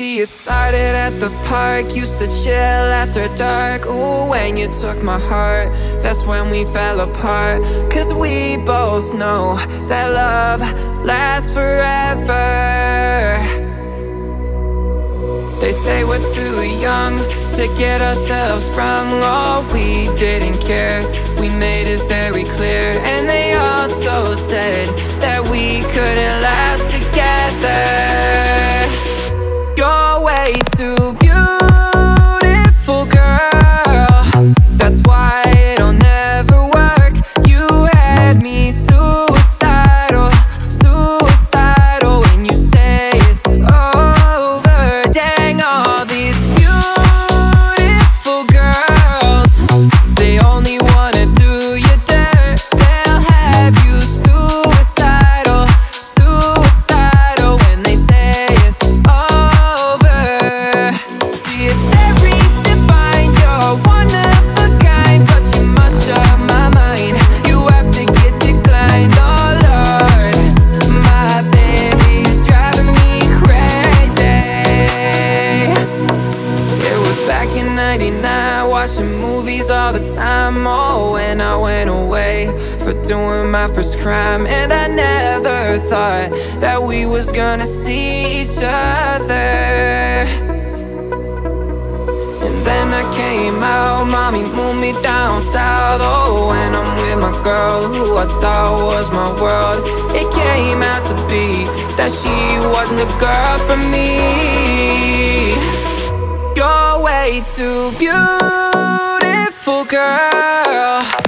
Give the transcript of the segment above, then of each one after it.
See, it started at the park Used to chill after dark. Ooh, when you took my heart That's when we fell apart. Cause we both know That love lasts forever. They say we're too young to get ourselves sprung. Oh, we didn't care, we made it very clear. And they also said that we couldn't last together way too crime And I never thought that we was gonna see each other. And then I came out, mommy moved me down south. Oh, and I'm with my girl who I thought was my world It came out to be that she wasn't a girl for me. You're way too beautiful, girl.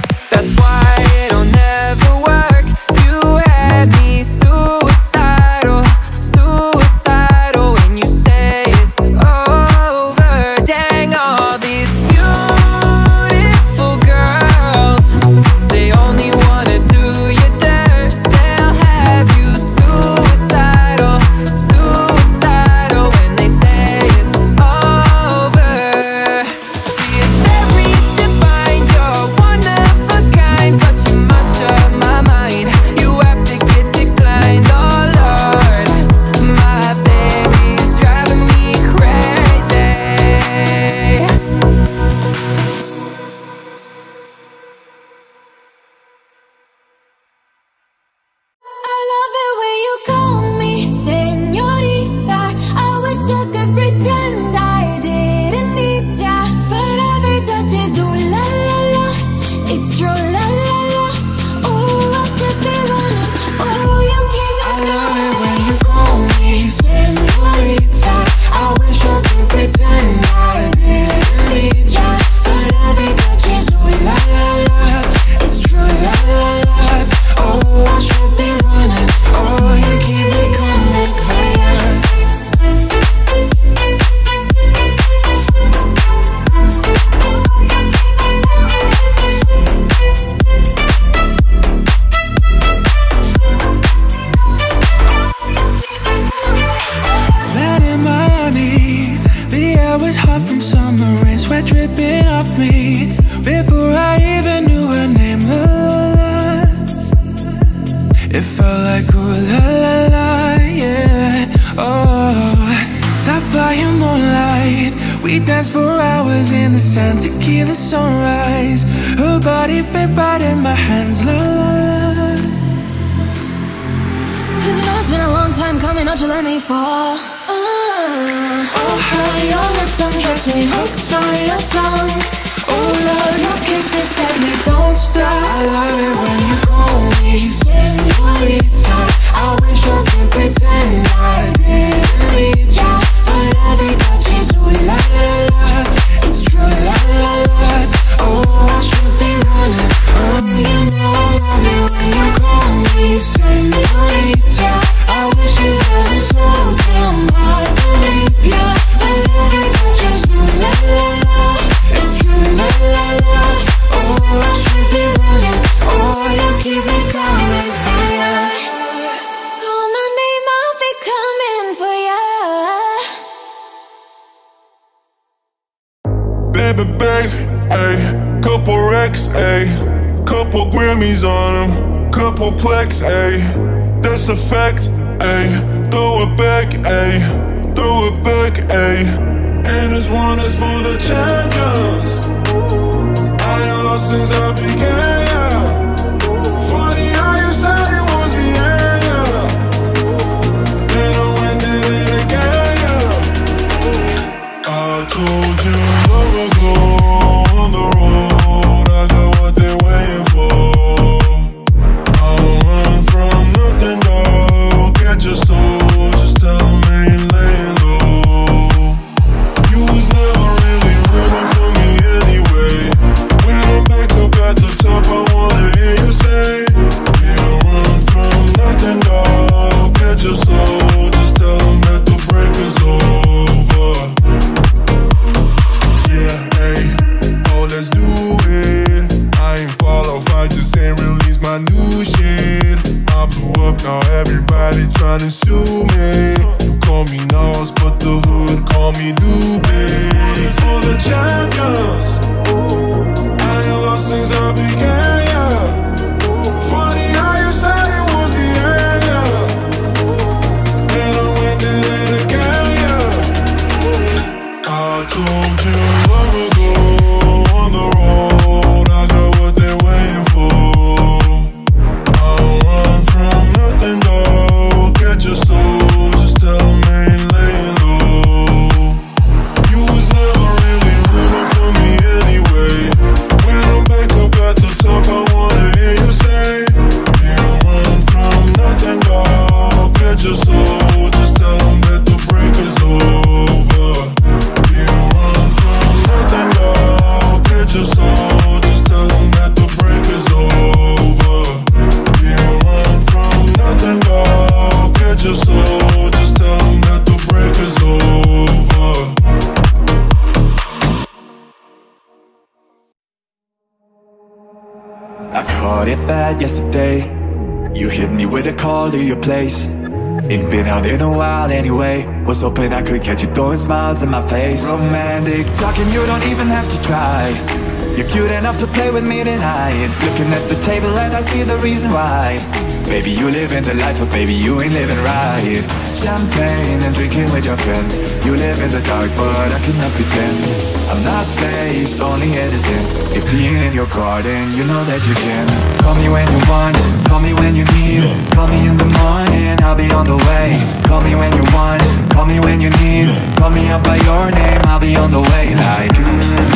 You living the life, but baby, you ain't living right. Champagne and drinking with your friends. You live in the dark, but I cannot pretend. I'm not faced, only innocent. If being in your garden, you know that you can. Call me when you want, call me when you need. Call me in the morning, I'll be on the way. Call me when you want, call me when you need. Call me up by your name, I'll be on the way. Like, mm,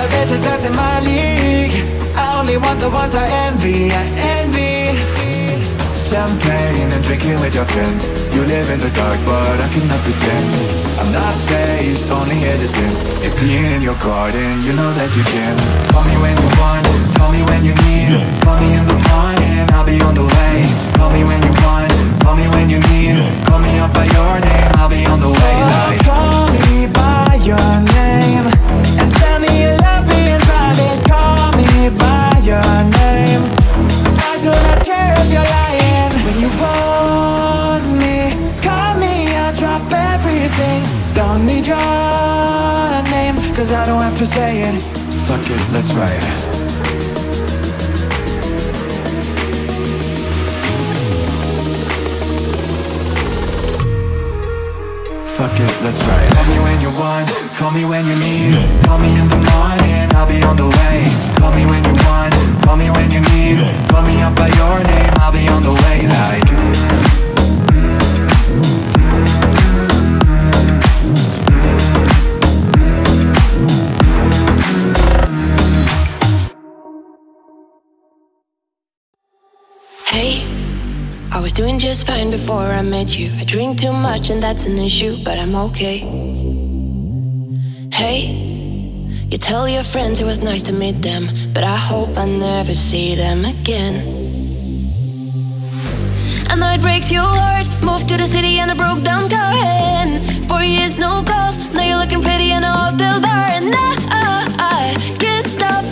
the bitches that's in my league. I only want the ones I envy. I envy. Champagne and drinking with your friends. You live in the dark but I cannot pretend. I'm not faced, only innocent If being in your garden, you know that you can. Call me when you want, call me when you need. Call me in the morning, I'll be on the way. Call me when you want, call me when you need. Call me up by your name, I'll be on the way. Like, Call me by your name And me by your name I do not care if you're lying When you want me Call me, I'll drop everything Don't need your name Cause I don't have to say it Fuck it, let's ride Fuck it, let's ride. Call me when you want, call me when you need. Call me in the morning, I'll be on the way Call me when you want, call me when you need Call me up by your name, I'll be on the way Like, Hey, I was doing just fine before I met you. I drink too much and that's an issue, but I'm okay. Hey, you tell your friends it was nice to meet them, but I hope I never see them again. I know it breaks your heart. Moved to the city and a broke down car. And four years, no calls. Now you're looking pretty in a hotel bar. And I, I, I can't stop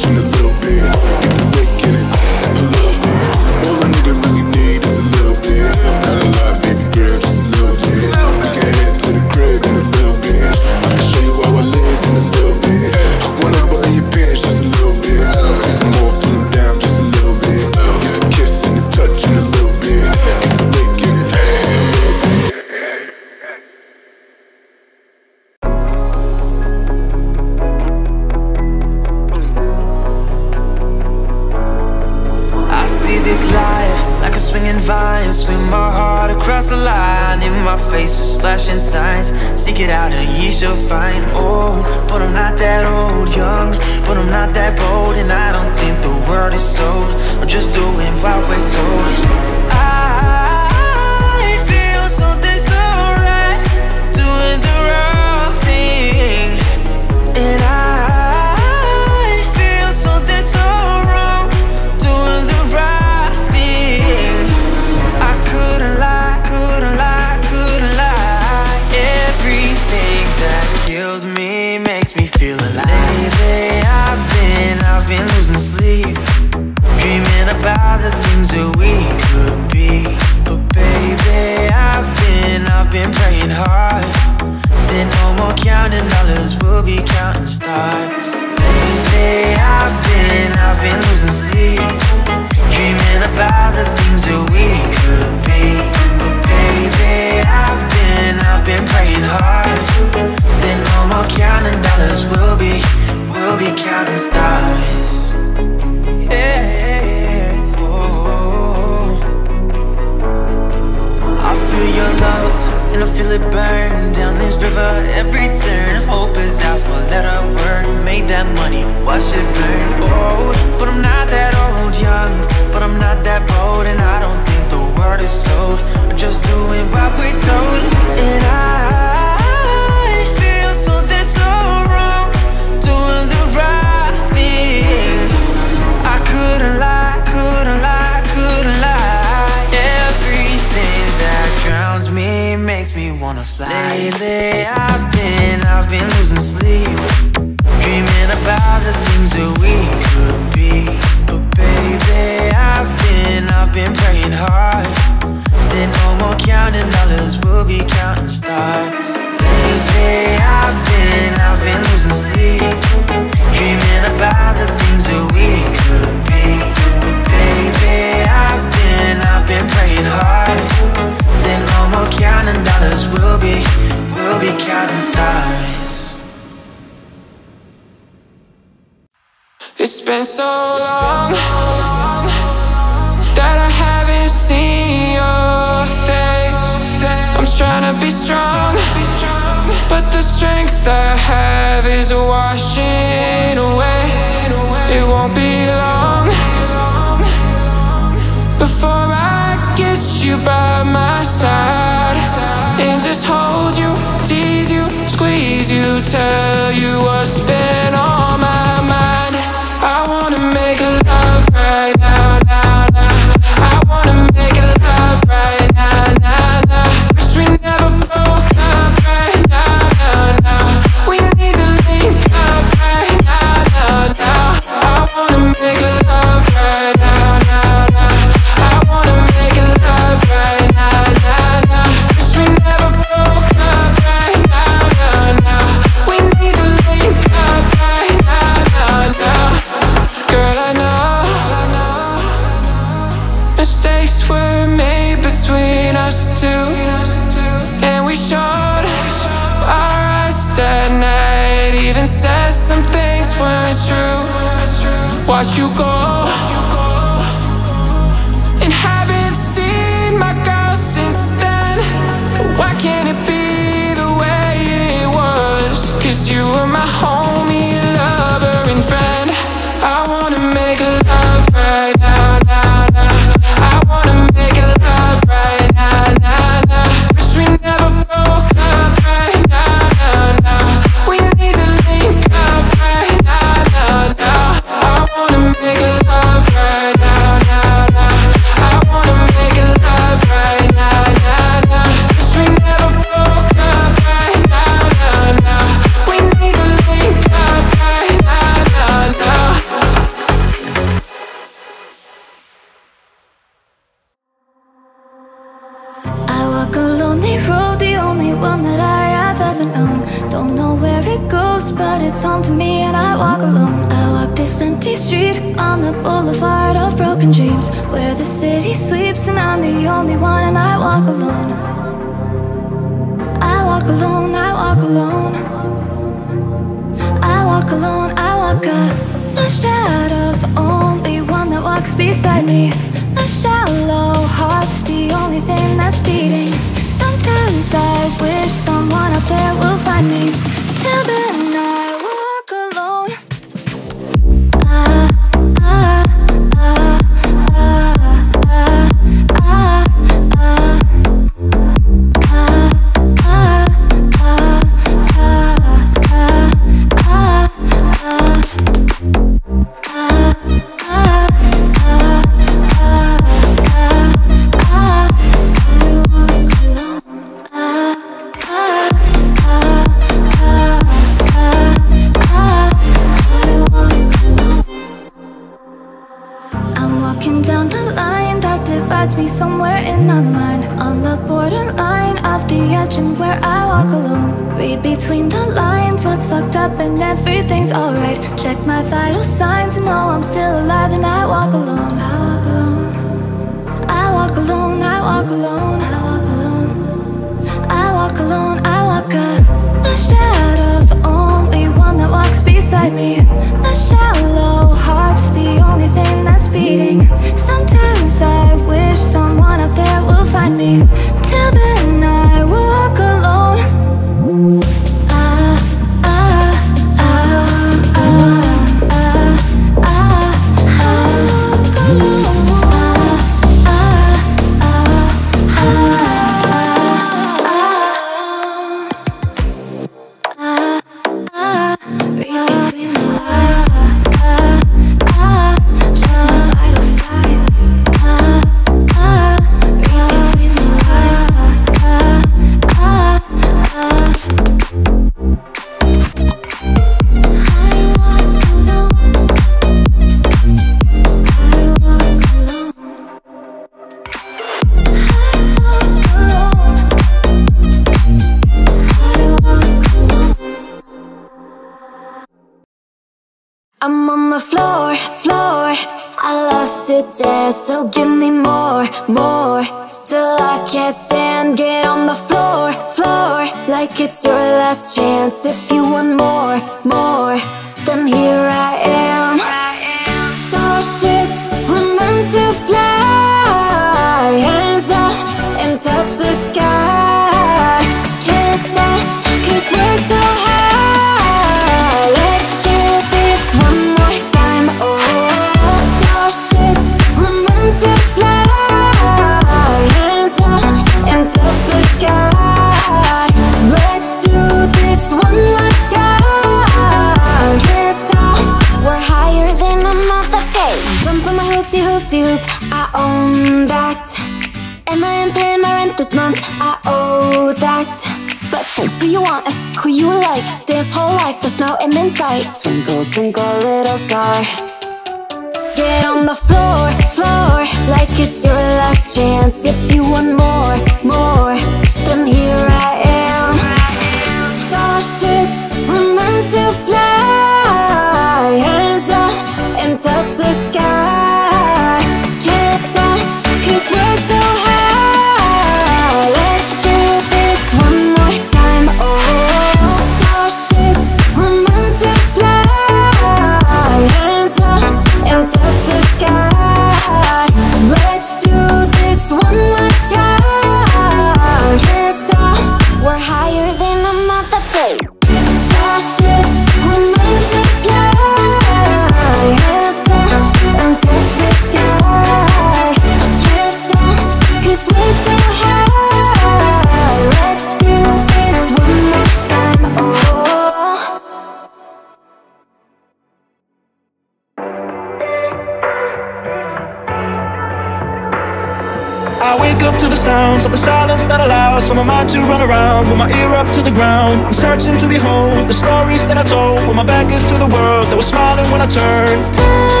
I'm searching to behold the stories that I told when my back is to the world that was smiling when I turned.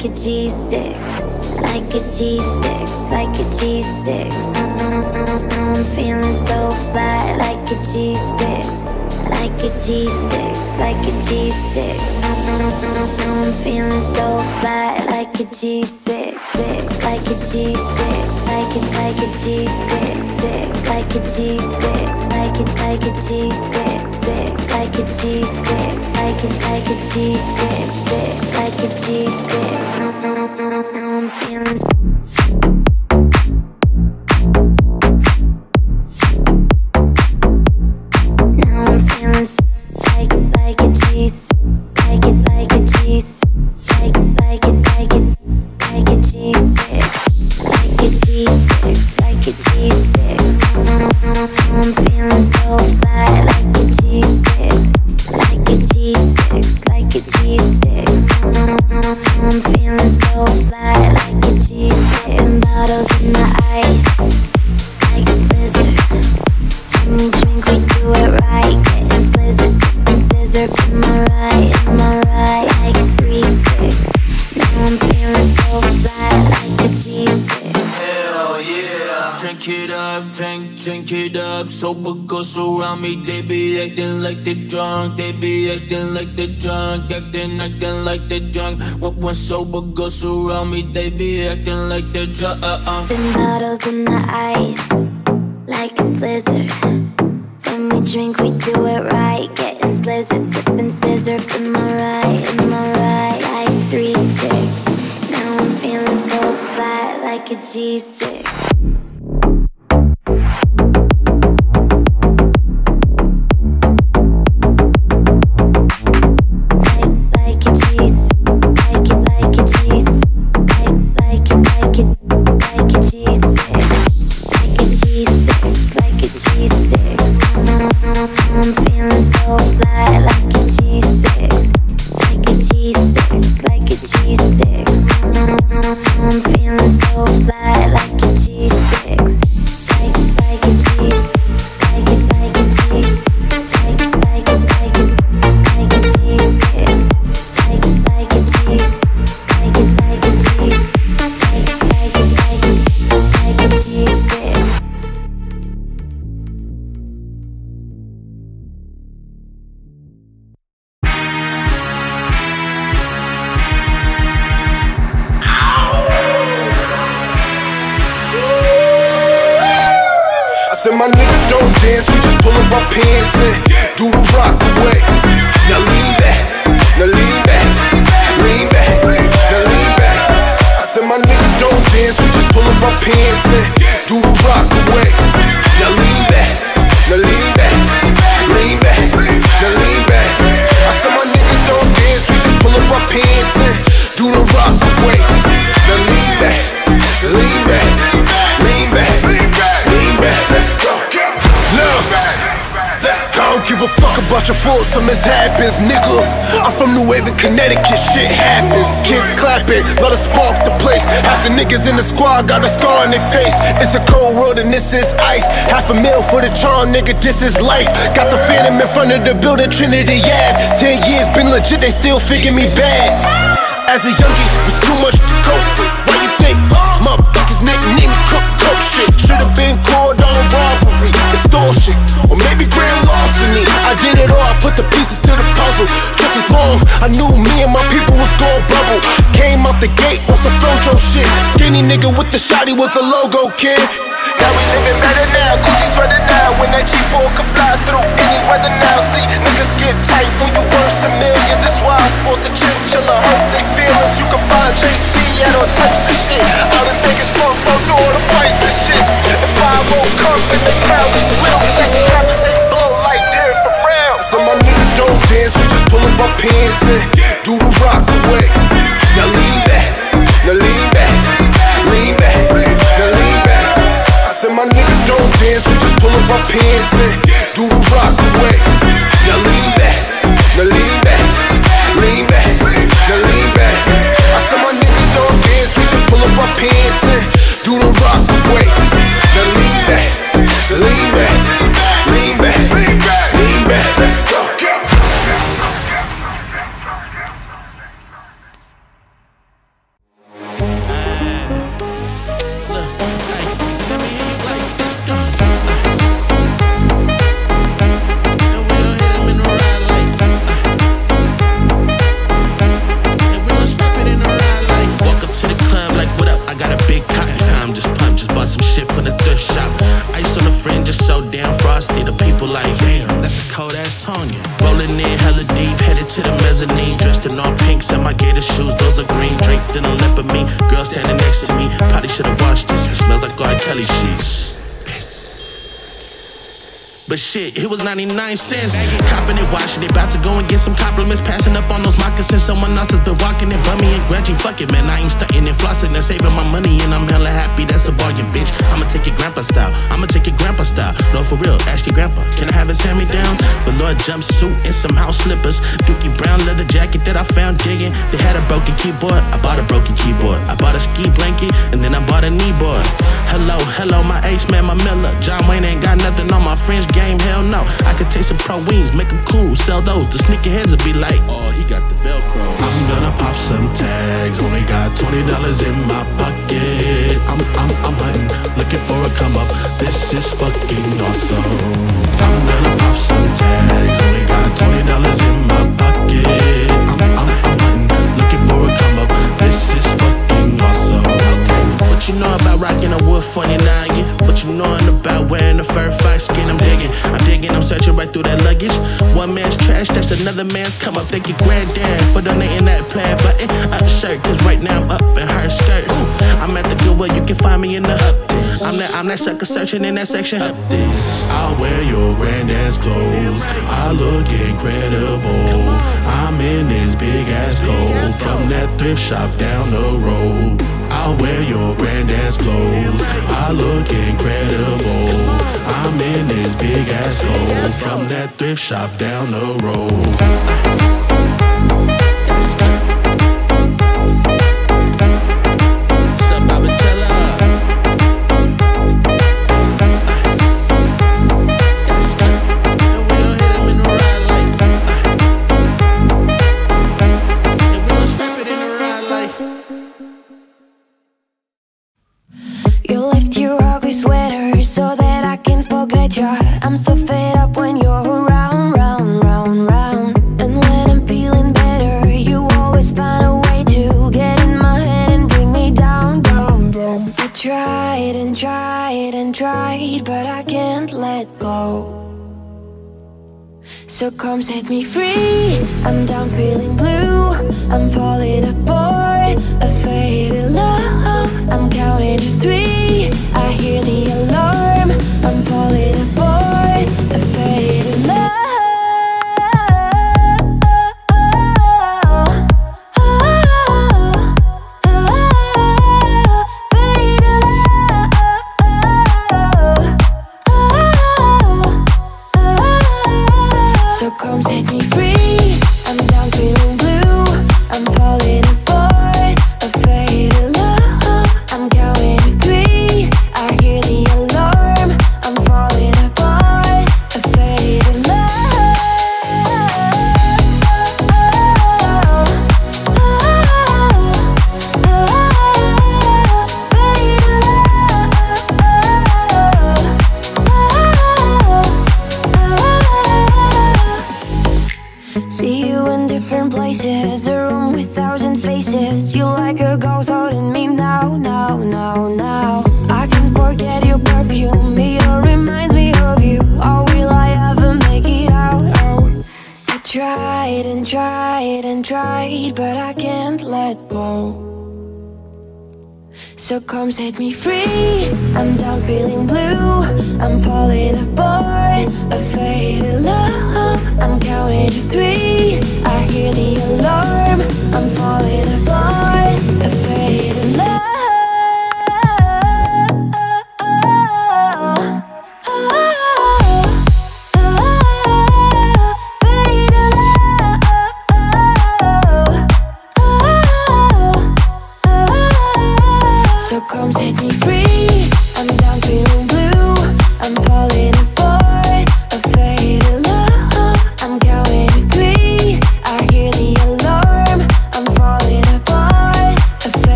like a G6, like a G6, like a G6. I'm feeling so fly, like a G6, like a G6, like a G6. I'm feeling so fly, like a G6 it, like a G6, six, like a G6, like it, like a G6, six, like a G6, like it, like a G6, like a G6. Now I'm feeling. Like they drunk. When when sober girls around me, they be acting like they drunk. Uh, uh. Been bottles in the ice, like a blizzard. When we drink, we do it right. Squad got a scar on their face. It's a cold world and this is ice. Half a mil for the charm, nigga, this is life. Got the phantom in front of the building, Trinity Ave. Ten years been legit, they still figure me bad. As a youngie, was too much to cope. Why you think? Motherfuckers nickname me cook cook shit. Should've been called on robbery, extortion, or maybe grand larceny. I did it all, I put the pieces to the puzzle. Just as long I knew me and my people was gon' bubble. Came out the gate on some Flojo shit. Skinny nigga with the shotty was a logo kid. Now we living better now, Gucci sweater now. When that G4 can fly through any weather now. See, niggas get tight when you worth some millions. That's why I sport the chinchilla. Hurt they feelings. You can find JC at all types of shit. Out in Vegas, front row to all the fights and shit. If I won't come in the crowd, is away. Now lean back, now lean back, lean back, now lean back. I said my niggas don't dance, we just pull up our pants and do the rock away. Now lean back, now lean back, lean back, now lean back. I said my niggas don't dance, we just pull up our pants 99 cents. Copping it, washing it, about to go and get some compliments. Passing up on those moccasins. Someone else has been walking it, bummy and grudgy. Fuck it, man. I ain't stunting and flossing and saving my money, and I'm hella happy. That's a bargain, bitch. I'ma take it grandpa style. I'ma take it grandpa style. No, for real, ask your grandpa. Can I have his hand me down? Velour jumpsuit and some house slippers. Dookie brown leather jacket that I found digging. They had a broken keyboard. I bought a broken keyboard. I bought a ski blanket, and then I bought a kneeboard. Hello, hello, my ace man, my Miller. John Wayne ain't got nothing on my French game, hell no. I could take some pro wings, make them cool, sell those. The sneakerheads will be like, oh, he got the Velcro. I'm gonna pop some tags, only got $20 in my pocket. I'm, I'm, I'm hunting, looking for a come up. This is fucking awesome. I'm gonna pop some tags, only got $20 in my pocket. I'm, I'm, you know about rocking a wood for your noggin? What you knowin' about wearing a fur fox skin? I'm digging, I'm digging, I'm searching right through that luggage. One man's trash, that's another man's come up. Thank you, granddad, for donating that plaid button up shirt. Cause right now I'm up in her skirt. I'm at the Goodwill, you can find me in the up. I'm that, I'm that sucker searching in that section. Up this. I'll wear your granddad's clothes. I look incredible. I'm in this big ass coat from that thrift shop down the road. I'll wear your granddad's clothes. I look incredible. I'm in this big ass coat from that thrift shop down the road. I'm so fed up when you're around, round, round, round. And when I'm feeling better, you always find a way to get in my head and bring me down, down, down. I tried and tried and tried, but I can't let go. So come set me free. I'm down feeling blue. I'm falling apart. A faded love. I'm counting to three. I hear the alarm. I'm falling apart. Me free.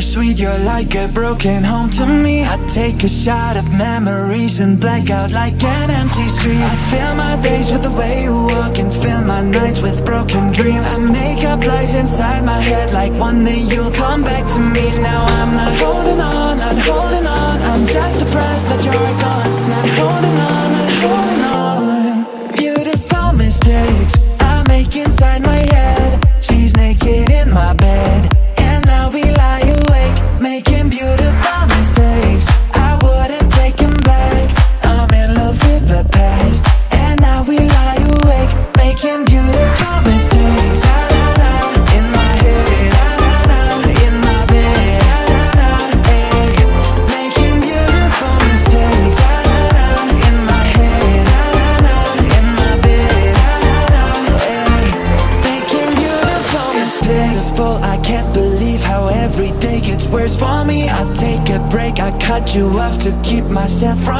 sweet, you're like a broken home to me. I take a shot of memories and black out like an empty street. I fill my days with the way you walk and fill my nights with broken dreams. I make up lies inside my head like one day you'll come back to me. Now I'm not holding on, not holding on. I'm just depressed that you're gone. you have to keep myself from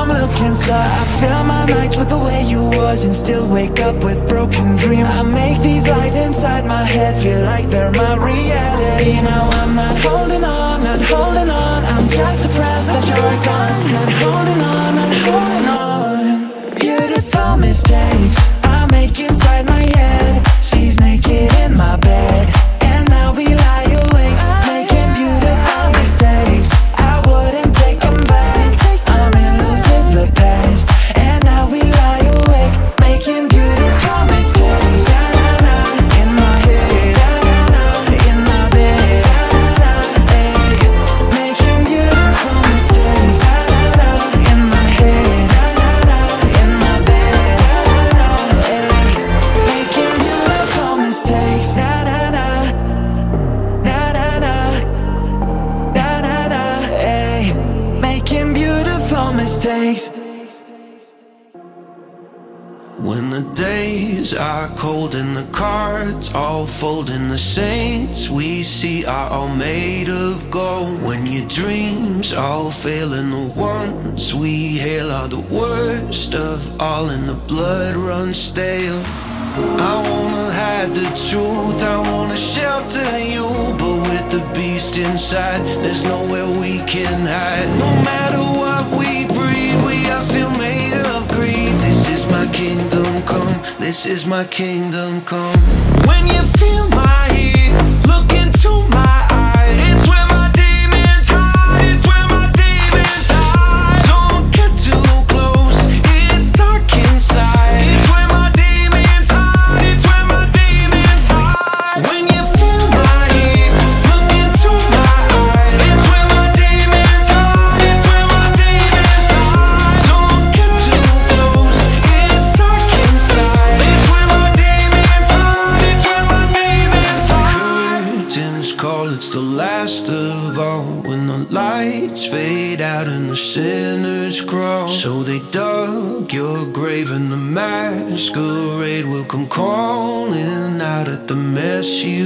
all and the blood runs stale. I wanna hide the truth, I wanna shelter you But with the beast inside, there's nowhere we can hide. No matter what we breed, we are still made of greed. This is my kingdom come, this is my kingdom come. When you feel masquerade will come calling out at the mess you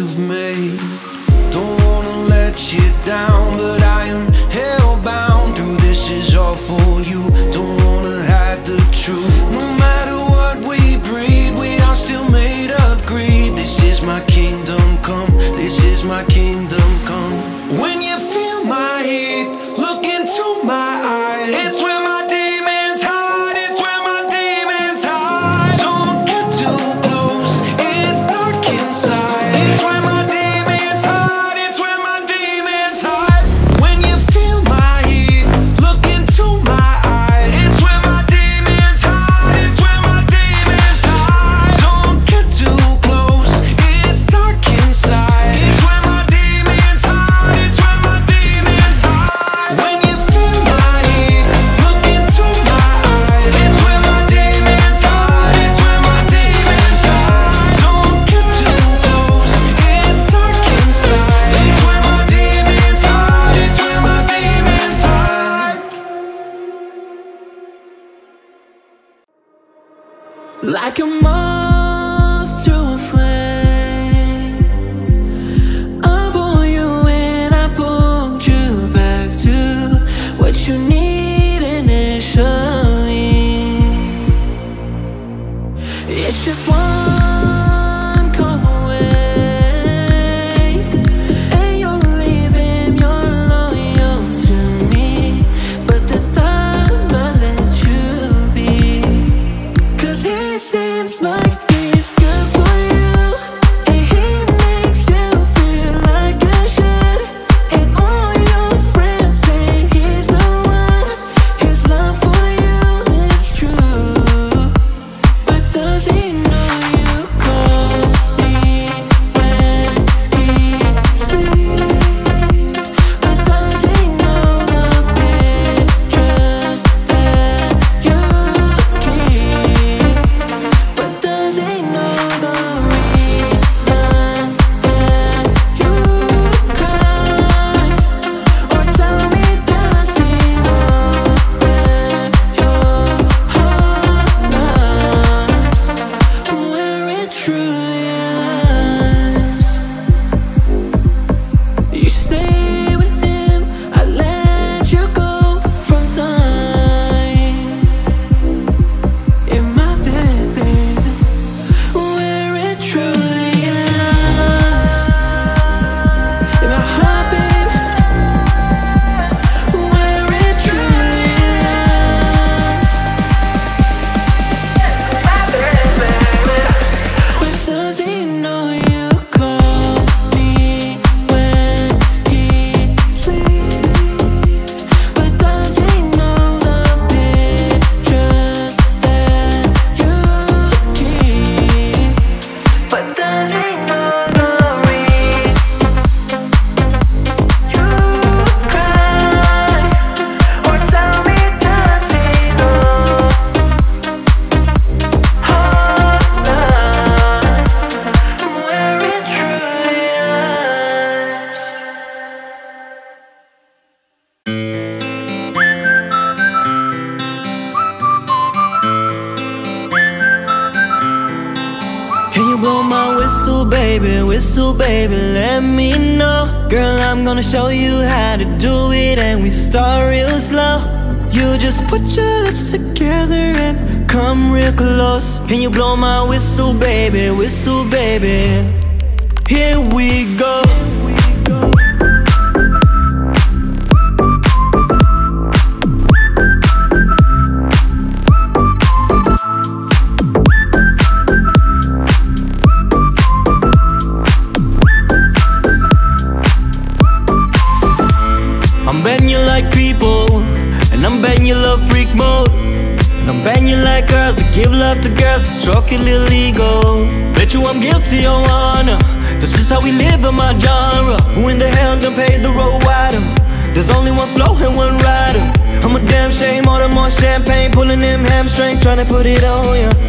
baby? Whistle, baby.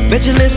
Bet your lips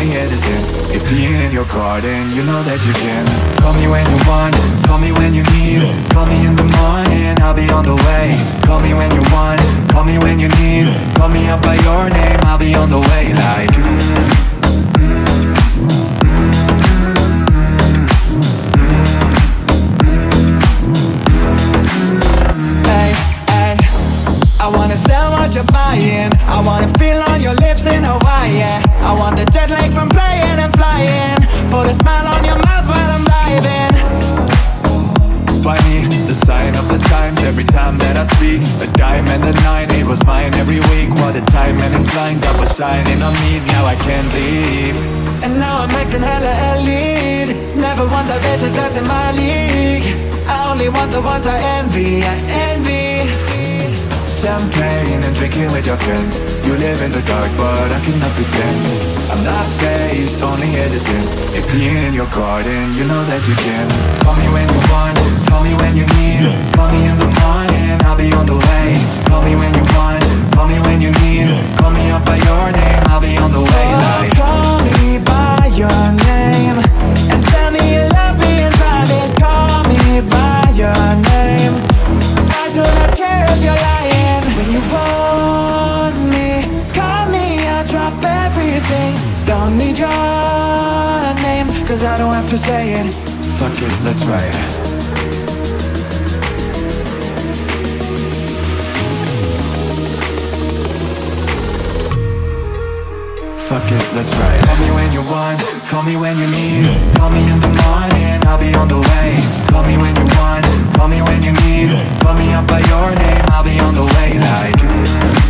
only head is in. If being in your garden, you know that you can. Call me when you want, call me when you need. Call me in the morning, I'll be on the way. Call me when you want, call me when you need. Call me up by your name, I'll be on the way. Like, mm. time that I speak. A dime and a nine, it was mine every week. While the time and inclined, that was shining on me. Now I can't leave And now I'm acting hella elite. Never want the bitches that's in my league. I only want the ones I envy, I envy. Champagne and drinking with your friends. You live in the dark but I cannot pretend. I'm not faced, only innocent. to sin If being in your garden, you know that you can. Call me when you want, call me when you need. Call me in the morning and I'll be on the way. Call me when you want, call me when you need. Call me up by your name, I'll be on the way. Oh, like. Call me by your name And tell me you love me and private Call me by your name. I do not care if you're lying. When you want me, call me, I'll drop everything. Don't need your name, cause I don't have to say it. Fuck it, let's ride. fuck it, let's ride. Call me when you want, call me when you need Call me in the morning, I'll be on the way Call me when you want, call me when you need Call me up by your name, I'll be on the way Like, mm -hmm.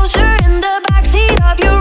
Closure in the backseat of your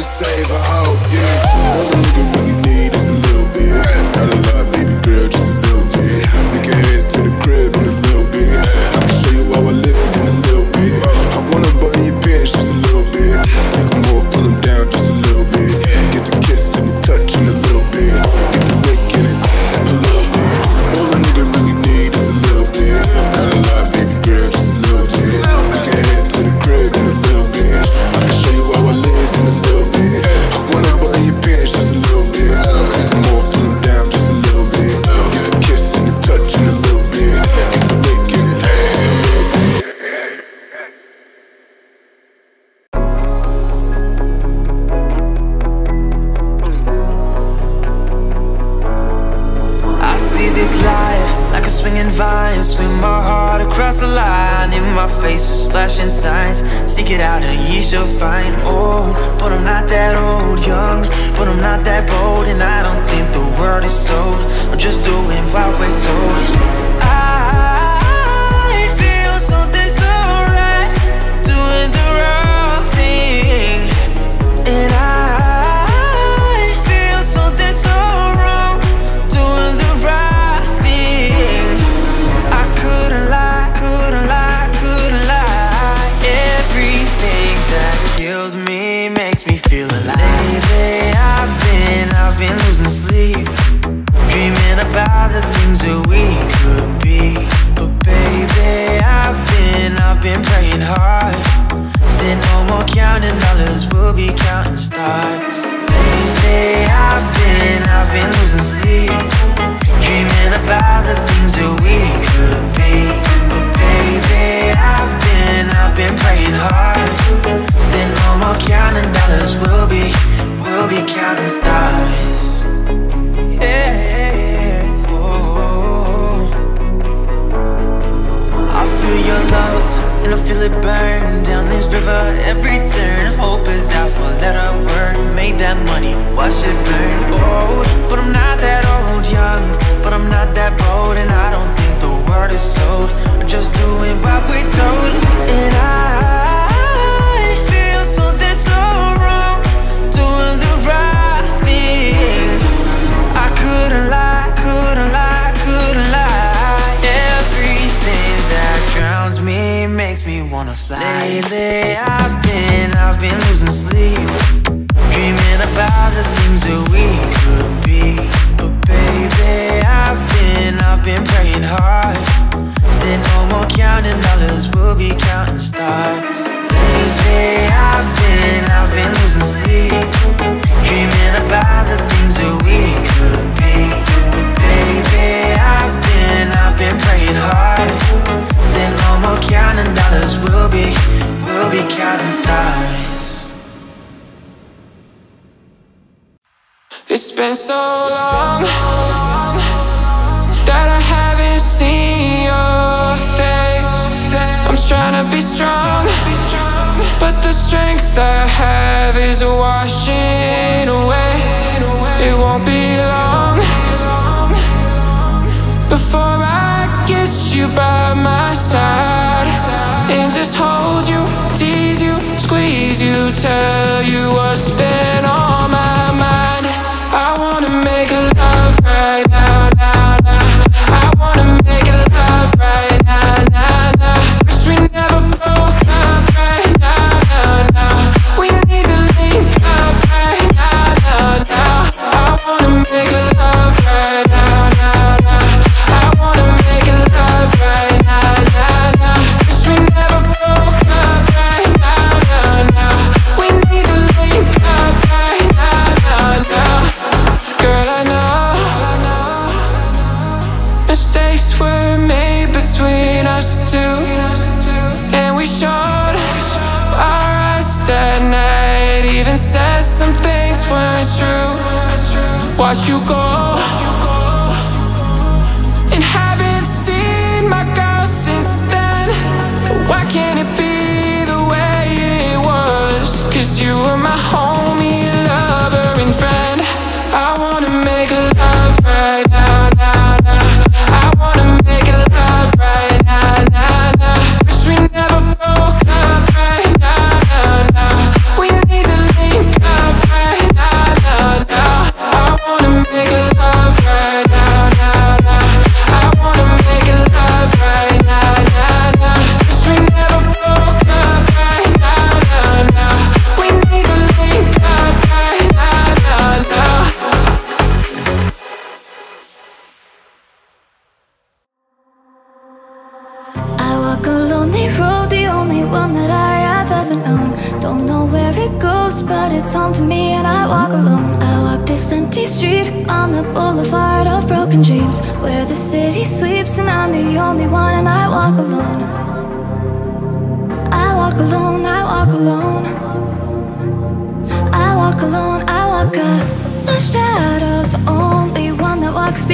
just save a whole oh, yeah.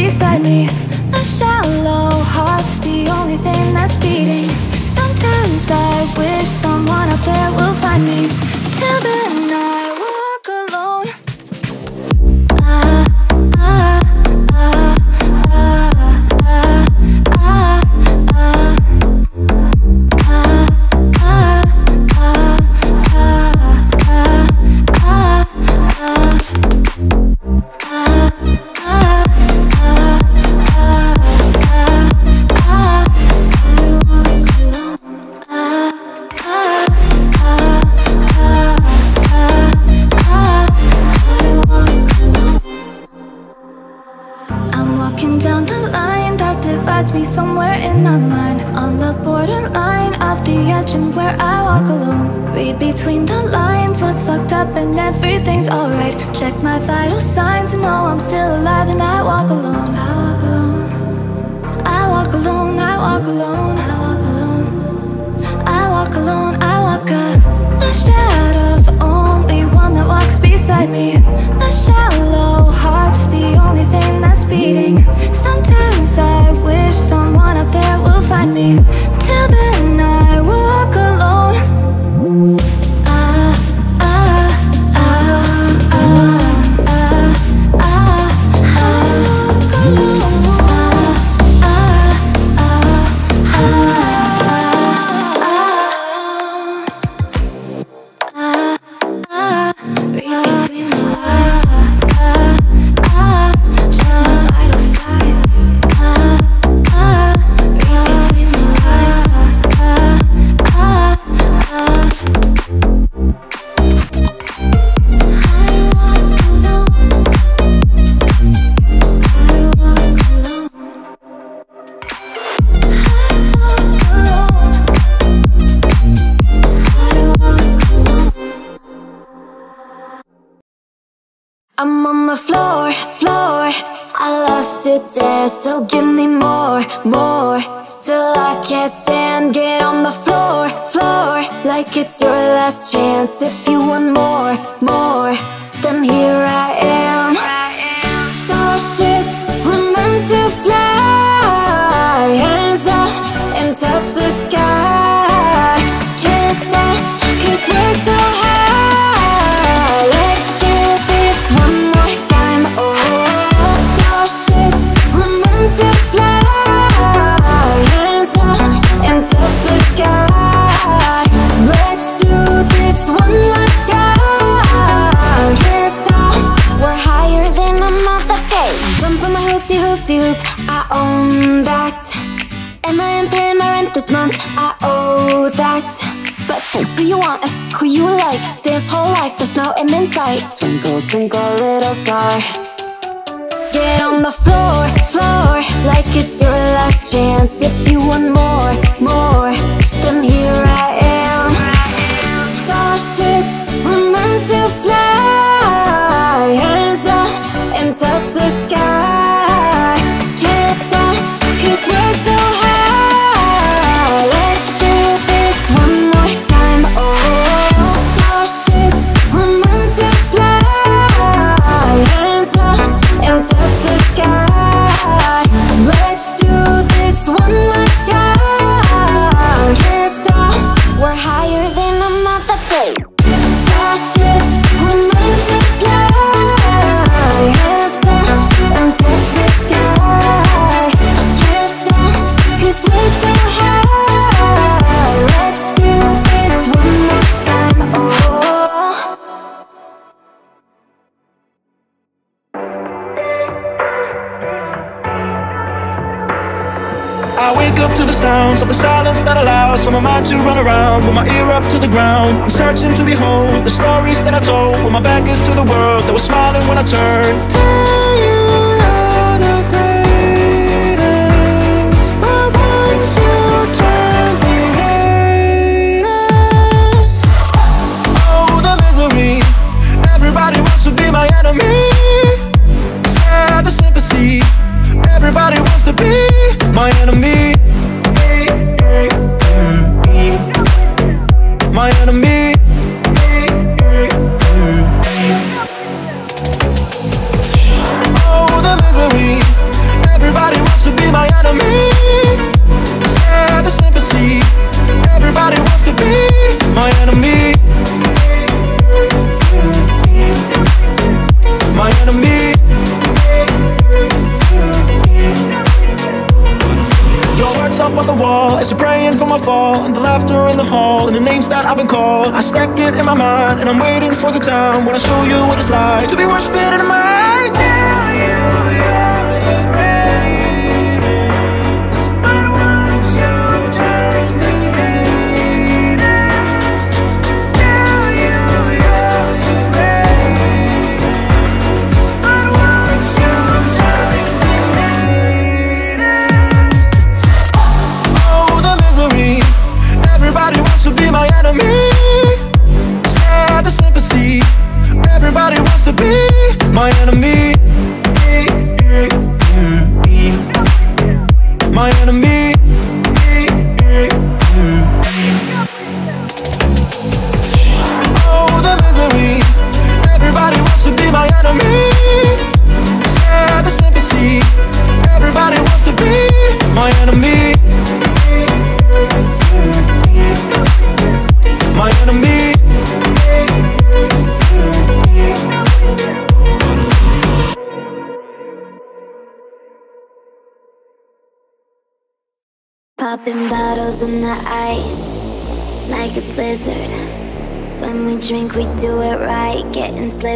beside me. A shallow heart's the only thing that's beating. Sometimes I wish someone up there will find me.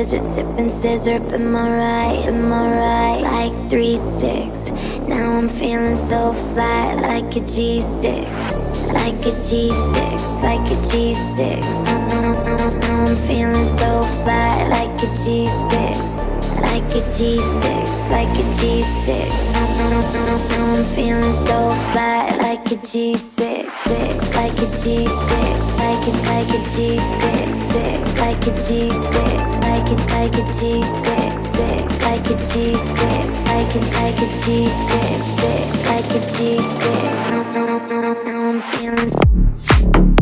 desert, sipping sizzurp, am I right, am I right? Like 3-6, now I'm feeling so flat, like a G6, like a G6, like a G6. Now I'm feeling so flat, like a G6 like a G6, like a G6. I'm feeling so fly, like a G6, six, like a G6, like it, like a G6, six, like a G6, like it, like a G6, six, like a G6, like it, like a G6, six, like a G6. I'm feeling.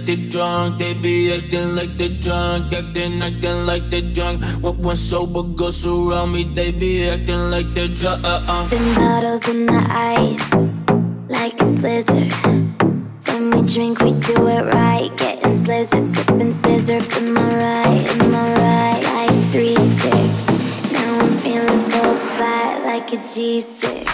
like they drunk. They be acting like they drunk, acting, acting like they drunk. What when sober girls around me, they be acting like they drunk. Uh-uh. Bottles in the ice, like a blizzard. When we drink, we do it right. Getting slizzard, sipping sizzurp. Am I right? Am I right? Like three six. Now I'm feeling so flat, like a G six.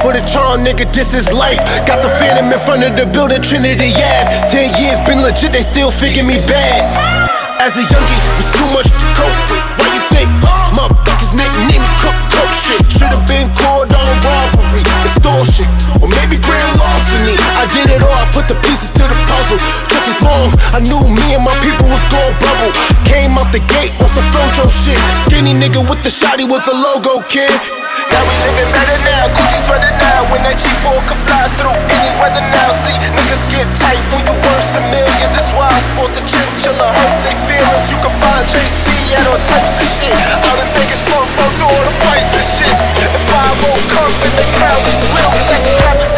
For the charm, nigga, this is life. Got the phantom in front of the building, Trinity Ave. Ten years been legit, they still figure me bad. As a youngie, was too much to cope with. Why you think motherfuckers nickname me cook coke shit? Should've been called on robbery, extortion, or maybe grand larceny. I did it all, I put the pieces to the puzzle. Just as long I knew me and my people was gon' bubble. Came out the gate on some Flojo shit. Skinny nigga with the shotty was a logo kid. Now we living better now, Gucci sweater now. When that G4 can fly through any weather now. See, niggas get tight when you worth some millions. That's why I sport the chinchilla, hurt they feelings. You can find JC at all types of shit. Out in Vegas, front row to all the fights and shit. If I won't come, then the crowd is will. Cause that can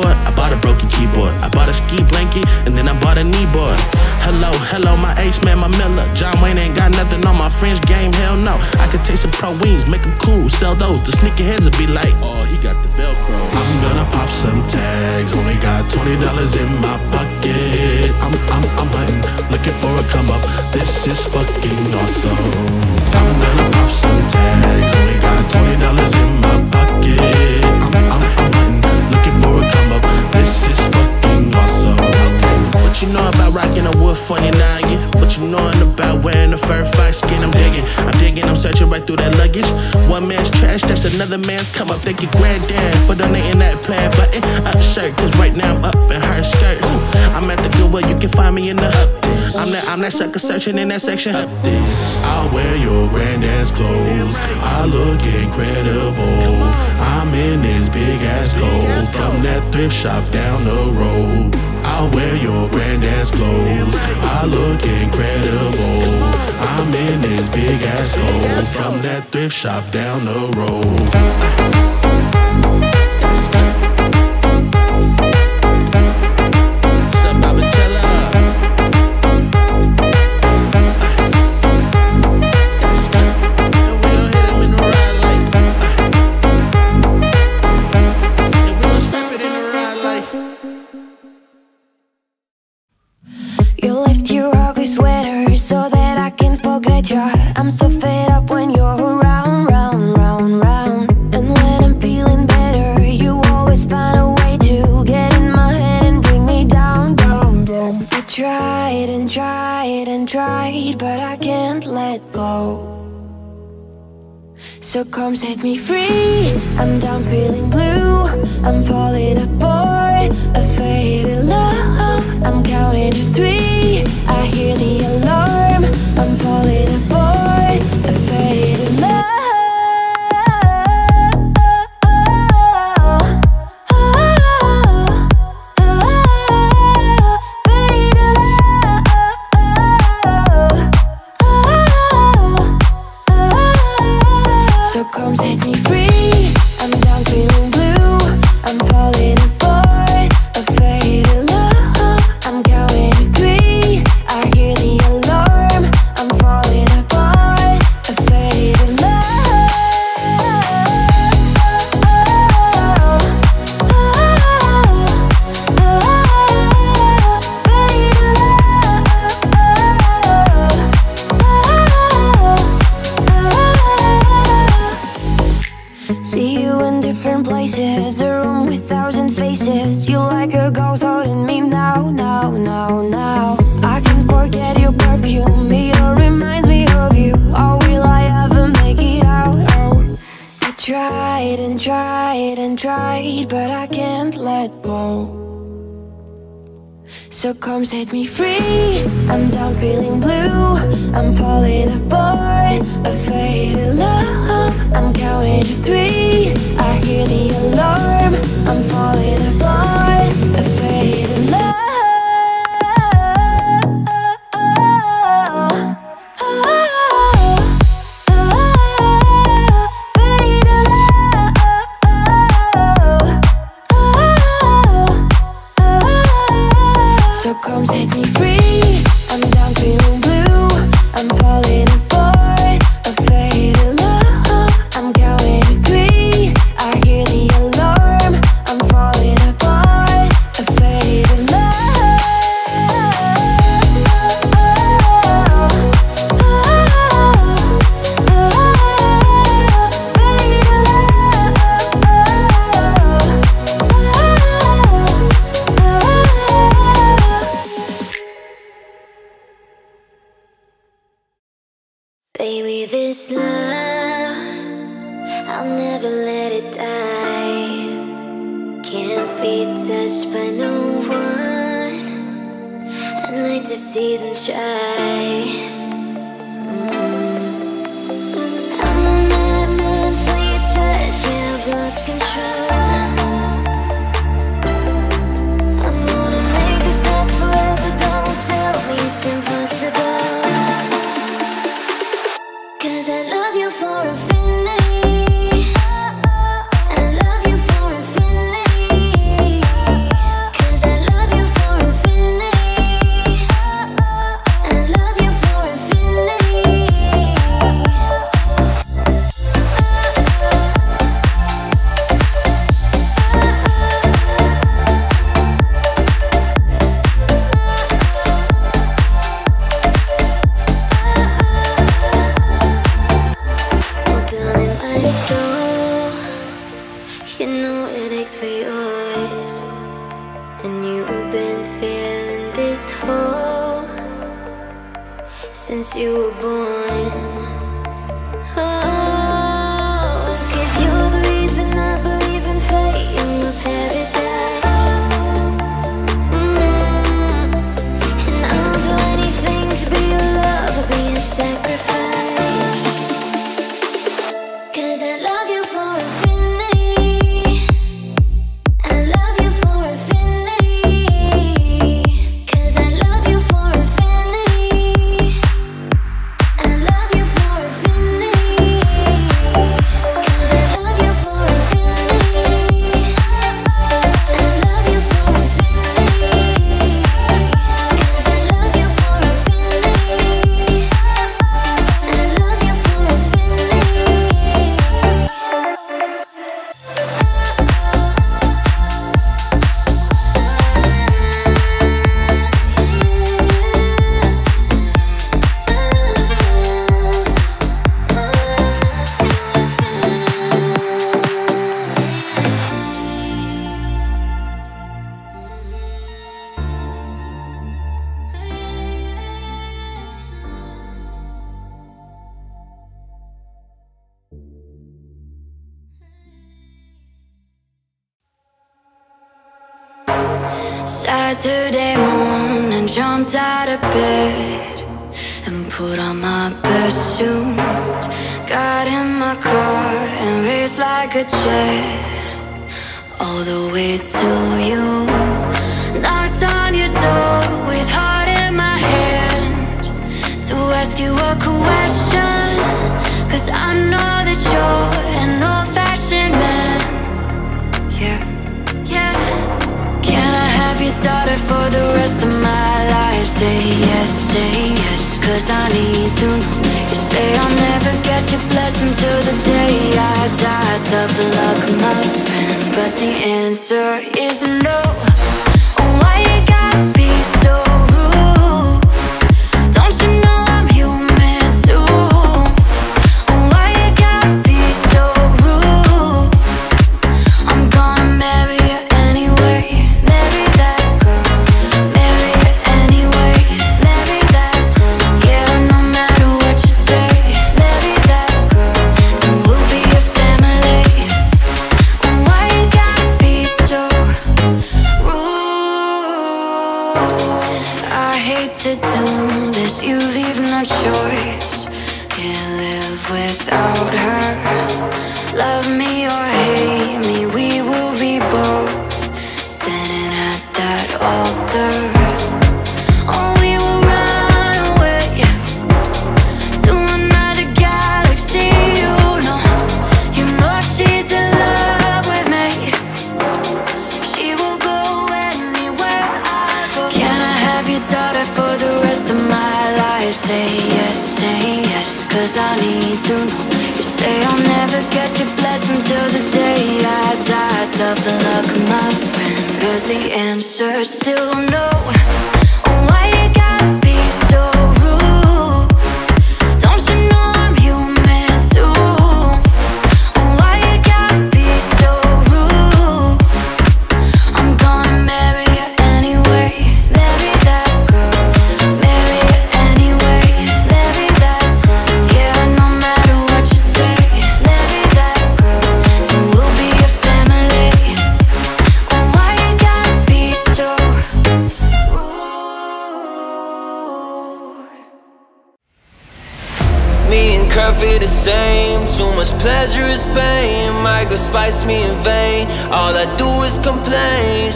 I bought a broken keyboard. I bought a ski blanket and then I bought a kneeboard. Hello, hello, my ace man, my Miller. John Wayne ain't got nothing on my French game. Hell no. I could take some pro wings, make them cool, sell those. The sneakerheads will be like, oh, he got the Velcro. I'm gonna pop some tags. Only got twenty dollars in my pocket. I'm I'm I'm hunting, looking for a come up. This is fucking awesome. I'm gonna pop some tags. Only got twenty dollars in my pocket. I'm I'm come up. This is fucking awesome. What you know about rocking a wood 49? What you knowin' about wearing a fur fox skin? I'm digging, I'm digging, I'm searching right through that luggage. One man's trash, that's another man's come up. Thank you, granddad, for donating that plaid button up shirt. Cause right now I'm up in her skirt. I'm at the Goodwill, you can find me in the up. I'm that, I'm that sucker searching in that section. Up this. I'll wear your granddad's clothes. I look incredible. I'm in this big ass coat from that thrift shop down the road. I'll wear your granddad's clothes. I look incredible. I'm in this big ass coat from that thrift shop down the road.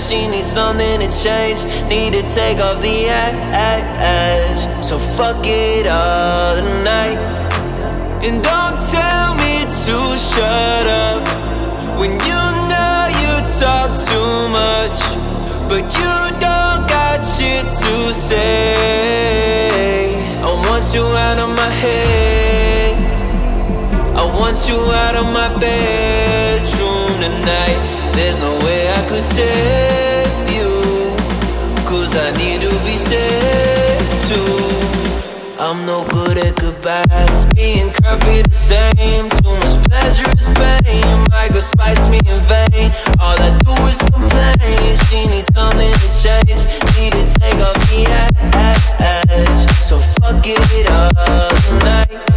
She needs something to change. Need to take off the edge. So fuck it all tonight. And don't tell me to shut up when you know you talk too much, but you don't got shit to say. I want you out of my head. I want you out of my bedroom tonight. There's no way I could save you. Cause I need to be saved too. I'm no good at goodbyes. And Curvy the same. Too much pleasure is pain. Go spice me in vain. All I do is complain. She needs something to change. Need to take off the edge. So fuck it all tonight.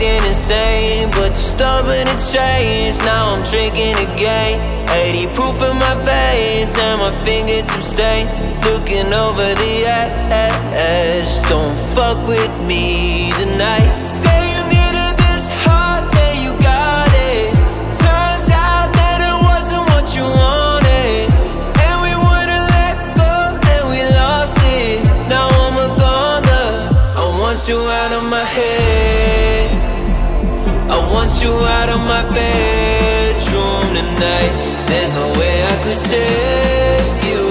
Acting insane, but you're stubborn to change. Now I'm drinking again. 80 proof in my veins and my fingertips stain. Looking over the edge. Don't fuck with me tonight. Say you needed this then you got it. Turns out that it wasn't what you wanted. And we wouldn't let go, we lost it. Now I'm a goner. I want you out of my head. You out of my bedroom tonight. There's no way I could save you.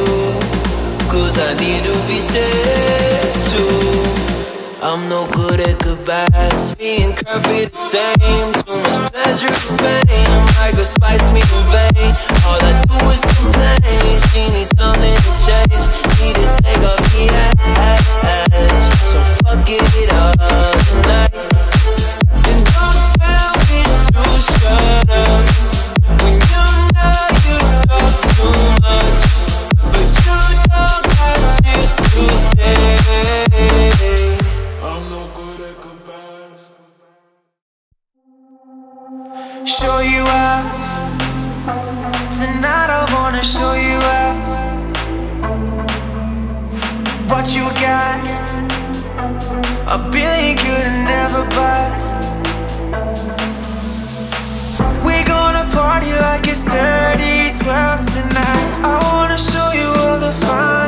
Cause I need to be saved too. I'm no good at goodbyes. And Curvy the same. Too much pleasure is pain. Might go spice me in vain. All I do is complain. She needs something to change. Need to take off the edge. So fuck it up tonight. Show you out. Tonight I wanna show you out. What you got, a billion could never buy. Like it's 30, 12 tonight. I wanna show you all the finer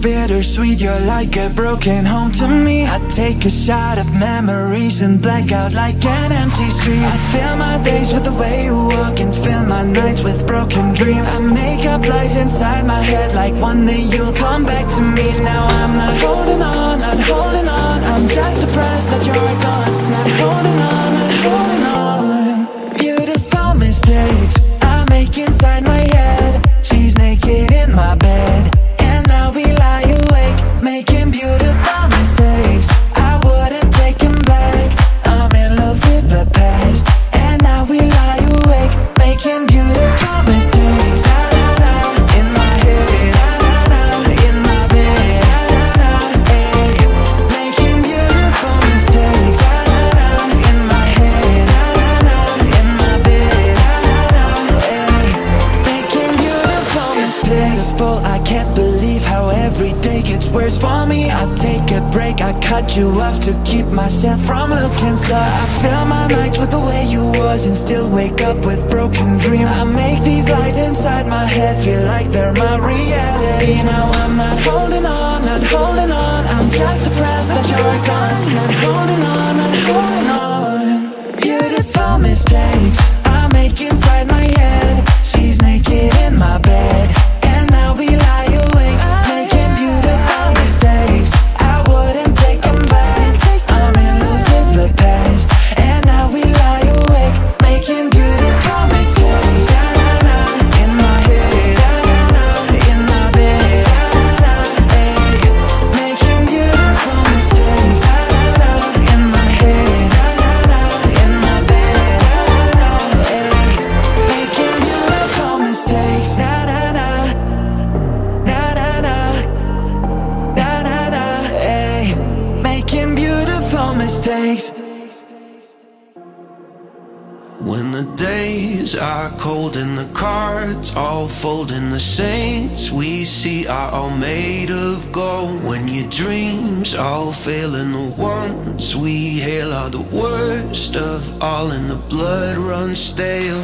bittersweet. You're like a broken home to me. I take a shot of memories and black out like an empty street. I fill my days with the way you walk and fill my nights with broken dreams. I make up lies inside my head like one day you'll come back to me. Now I'm not holding on, not holding on. I'm just depressed that you're gone. Full, I can't believe how every day gets worse for me. I take a break, I cut you off to keep myself from looking soft. I fill my nights with the way you was and still wake up with broken dreams. I make these lies inside my head feel like they're my reality. Now I'm not holding on, not holding on. I'm just depressed that you're gone. Not holding cards all fold and the saints we see are all made of gold. When your dreams all fail and the ones we hail are the worst of all and the blood runs stale.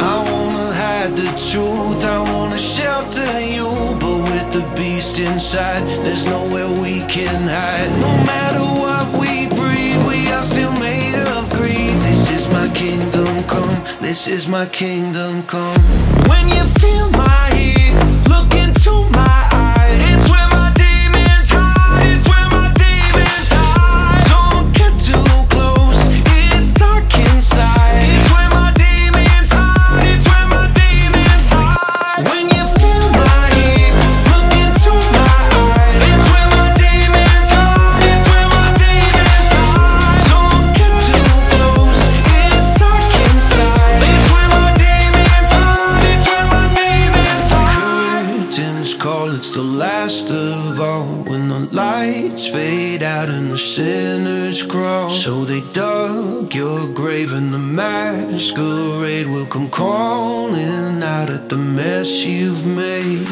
I wanna hide the truth, I wanna shelter you, but with the beast inside, there's nowhere we can hide. No matter what we breed, we are still made of greed. This is my kingdom come, this is my kingdom come. When you feel masquerade will come crawling out at the mess you've made.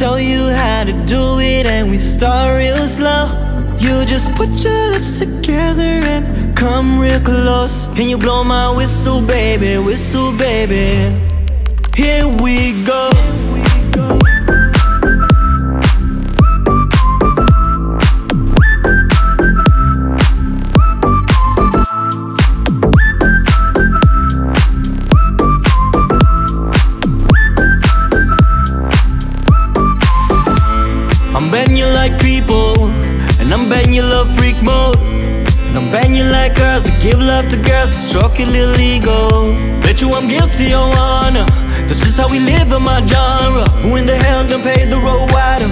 show you how to do it and we start real slow. You just put your lips together and come real close. Can you blow my whistle, baby, whistle, baby. Here we go. believer my genre Who in the hell done paved the road wider?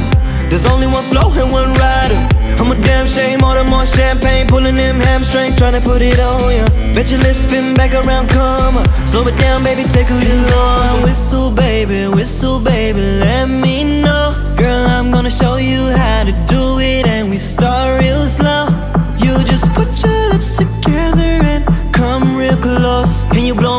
There's only one flow and one rider I'm a damn shame, order more champagne Pulling them hamstrings, trying to put it on ya. Bet your lips spin back around, come Slow it down, baby, take a little longer. Whistle, baby, whistle, baby, let me know Girl, I'm gonna show you how to do it And we start real slow You just put your lips together and come real close Can you blow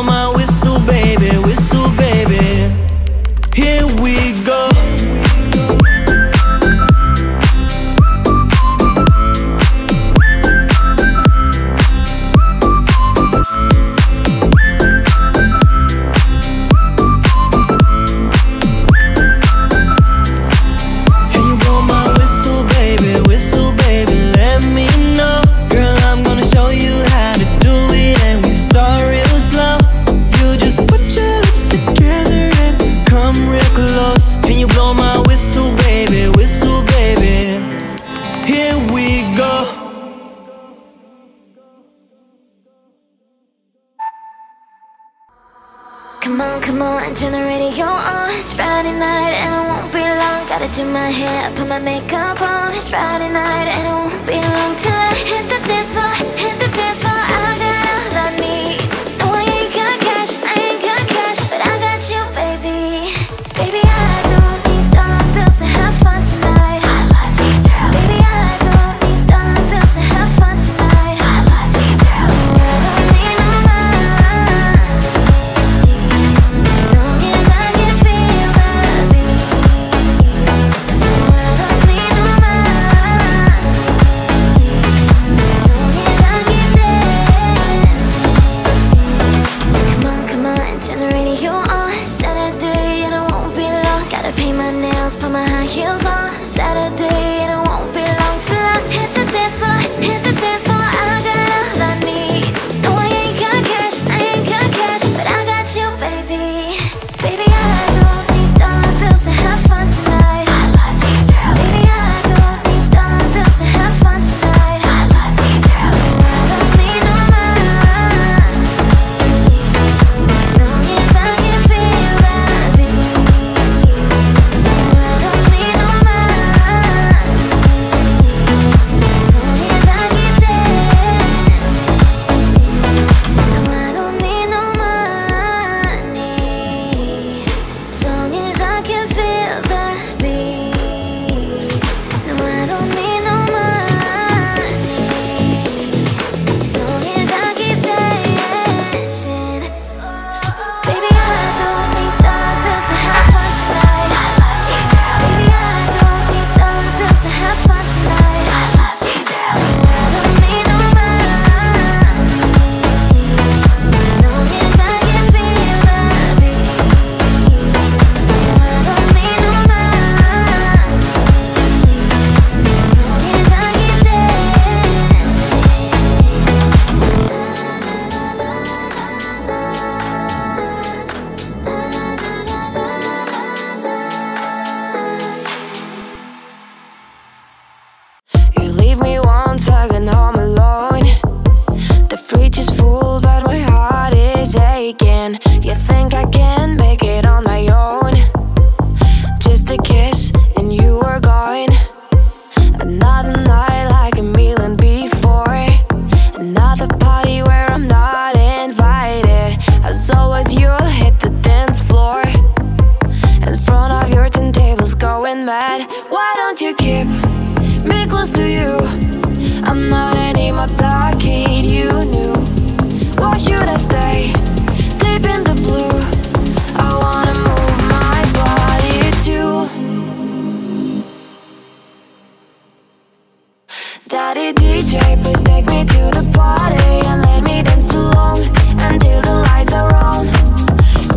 Daddy DJ, please take me to the party And let me dance along until the lights are on.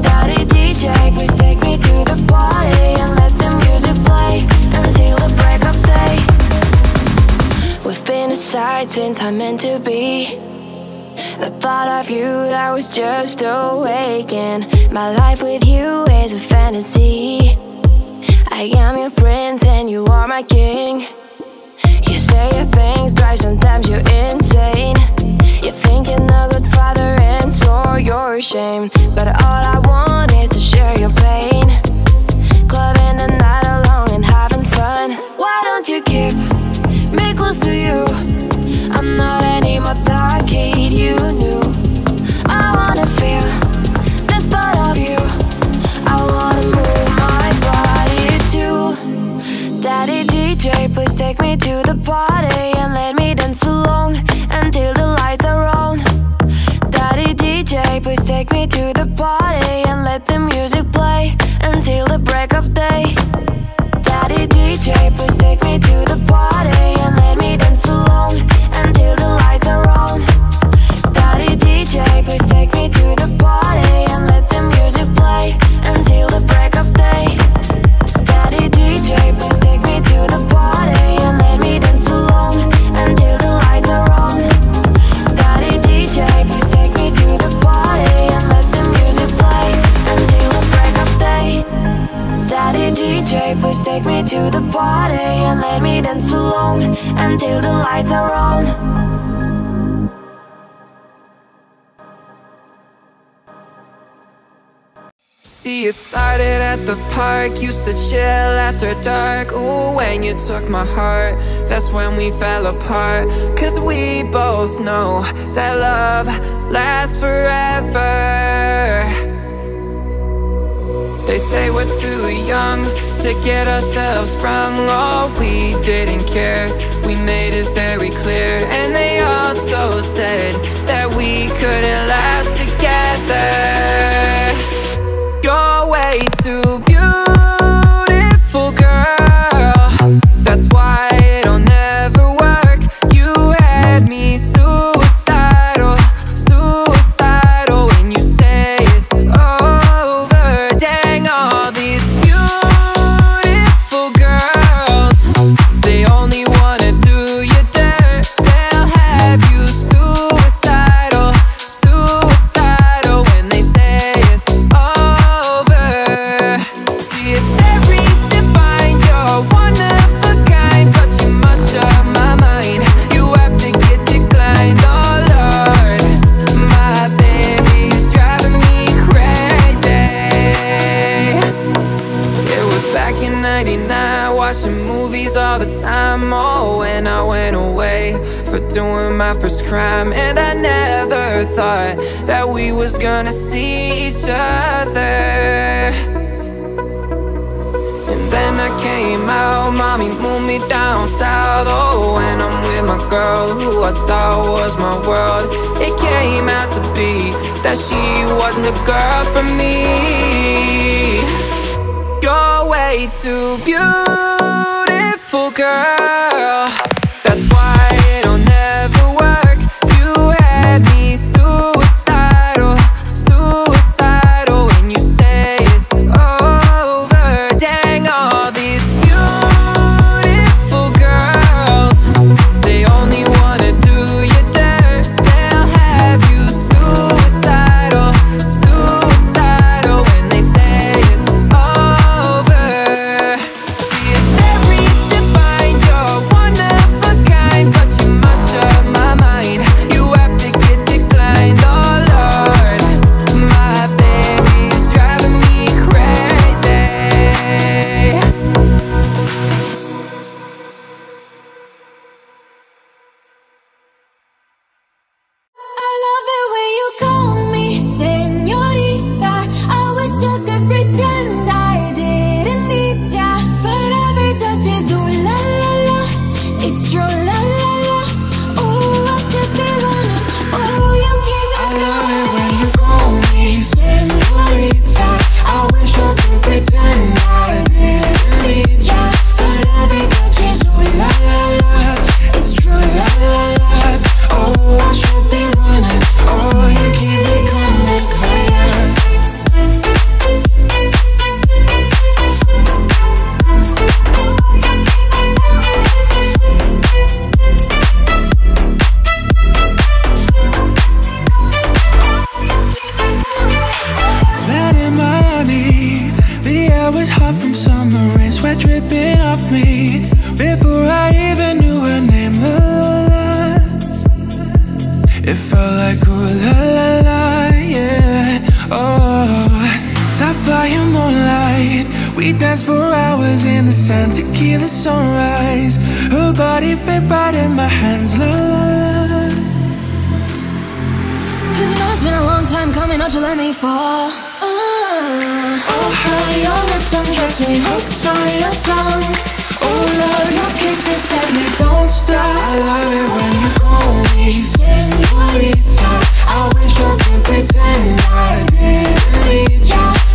Daddy DJ, please take me to the party And let the music play until the break of day. We've been aside since I meant to be. The thought of you that was just awakened. My life with you is a fantasy. I am your prince and you are my king say things drive sometimes you're insane. You're thinking of a good father and so you're ashamed. But all I want is to share your pain. to the party and let the music until the lights are on. See, it started at the park, used to chill after dark. Ooh, when you took my heart, that's when we fell apart. Cause we both know that love lasts forever. They say we're too young to get ourselves sprung all We didn't care, we made it very clear. And they also said that we couldn't last together. You're way too crime And I never thought that we was gonna see each other. And then I came out, mommy moved me down south. Oh, and I'm with my girl who I thought was my world It came out to be that she wasn't a girl for me. You're way too beautiful, girl. We danced for hours in the sun, tequila sunrise. Her body fit right in my hands, la la la. Cause you know it's been a long time coming, don't you let me fall? Uh. Oh, oh honey, your lips undress me, hooked on your tongue. Oh love, your kisses tell me don't stop. I love it when you call me. Senorita I wish I could pretend I didn't need you.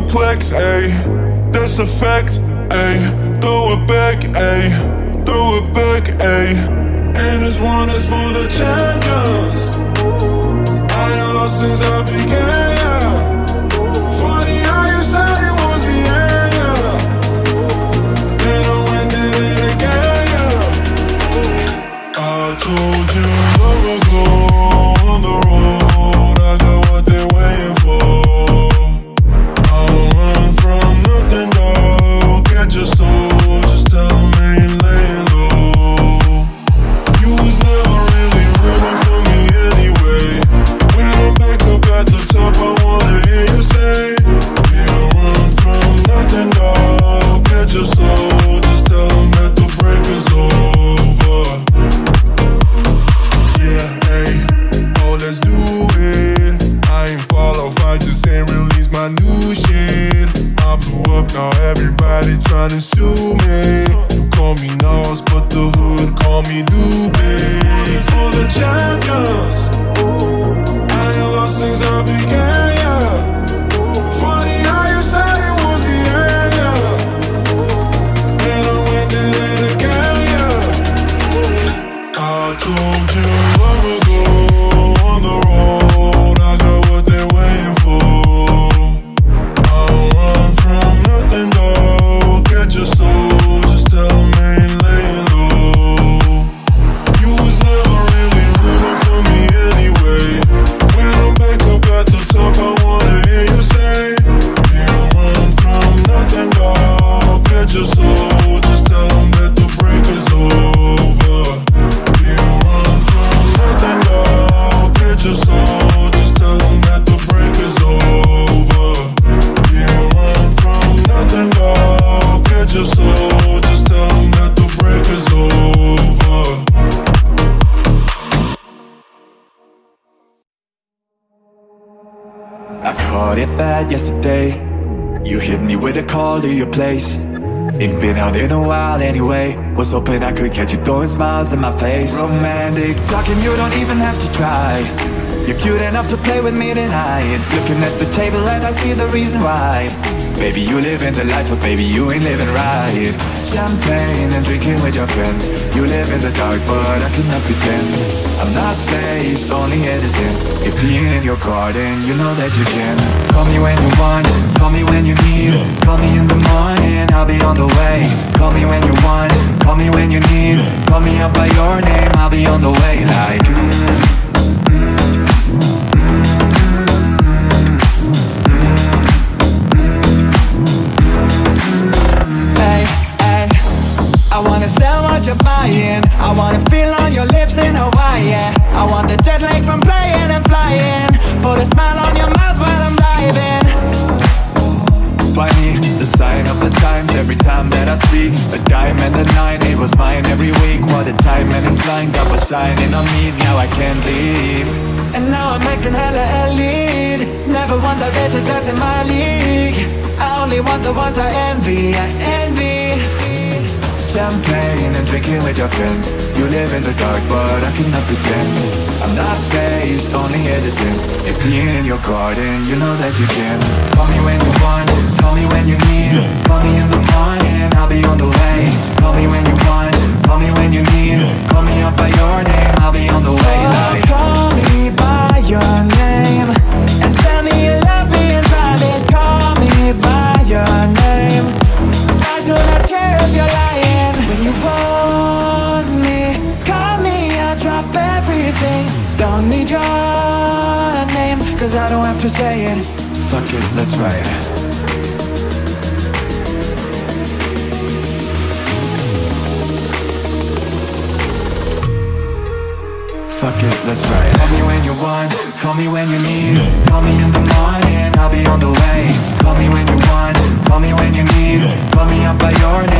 complex, ayy. That's a fact, ayy. Throw it back, ayy. Throw it back, ayy. And this one is for the champions. I lost since I began. Cute enough to play with me tonight. Looking at the table and I see the reason why. Baby, you living the life, but baby, you ain't living right. Champagne and drinking with your friends. You live in the dark, but I cannot pretend. I'm not faced, only innocent If being in your garden, you know that you can. Call me when you want, call me when you need. Call me in the morning, I'll be on the way. Call me when you want, call me when you need. Call me up by your name, I'll be on the way. Like, mm. blind, I was blinding on me, now I can't leave. And now I'm acting hella elite. Never want the bitches that's in my league. I only want the ones I envy, I envy. Champagne and drinking with your friends. You live in the dark, but I cannot pretend. I'm not faced, only here to sin. If you in your garden, you know that you can. Call me when you want, call me when you need. Call me in the morning, I'll be on the way. Call me when you want call me when you need me Call me up by your name, I'll be on the way. Oh, like, Call me by your name. And tell me you love me in private Call me by your name. I do not care if you're lying. When you want me Call me, I'll drop everything. Don't need your name Cause I don't have to say it. Fuck it, let's ride Fuck it, let's ride. Call me when you want, call me when you need. Call me in the morning, I'll be on the way. Call me when you want, call me when you need. Call me up by your name,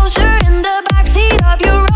Closer in the backseat of your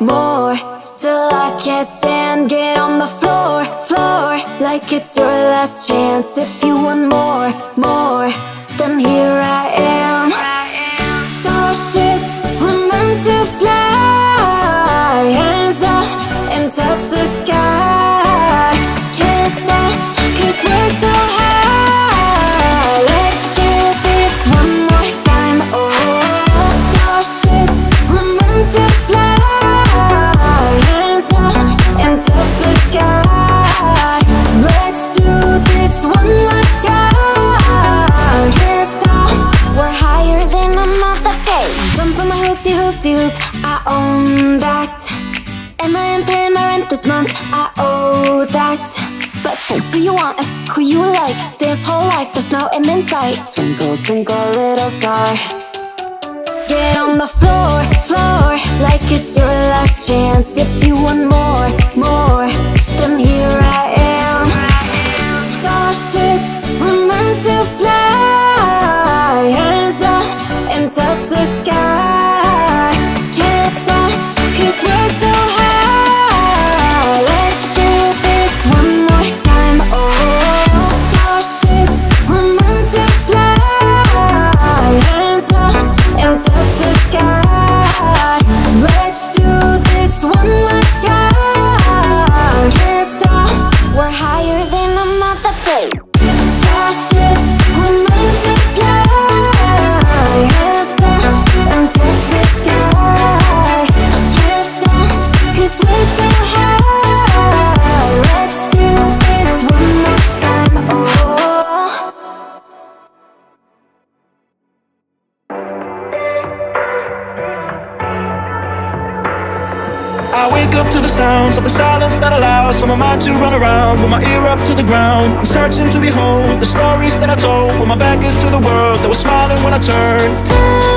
more Till I can't stand, get on the floor, floor Like it's your last chance. If you want more Twinkle, twinkle, little star. Get on the floor, floor Like it's your last chance. If you want more run around with my ear up to the ground. I'm searching to behold the stories that I told. When my back is to the world that was smiling when I turned.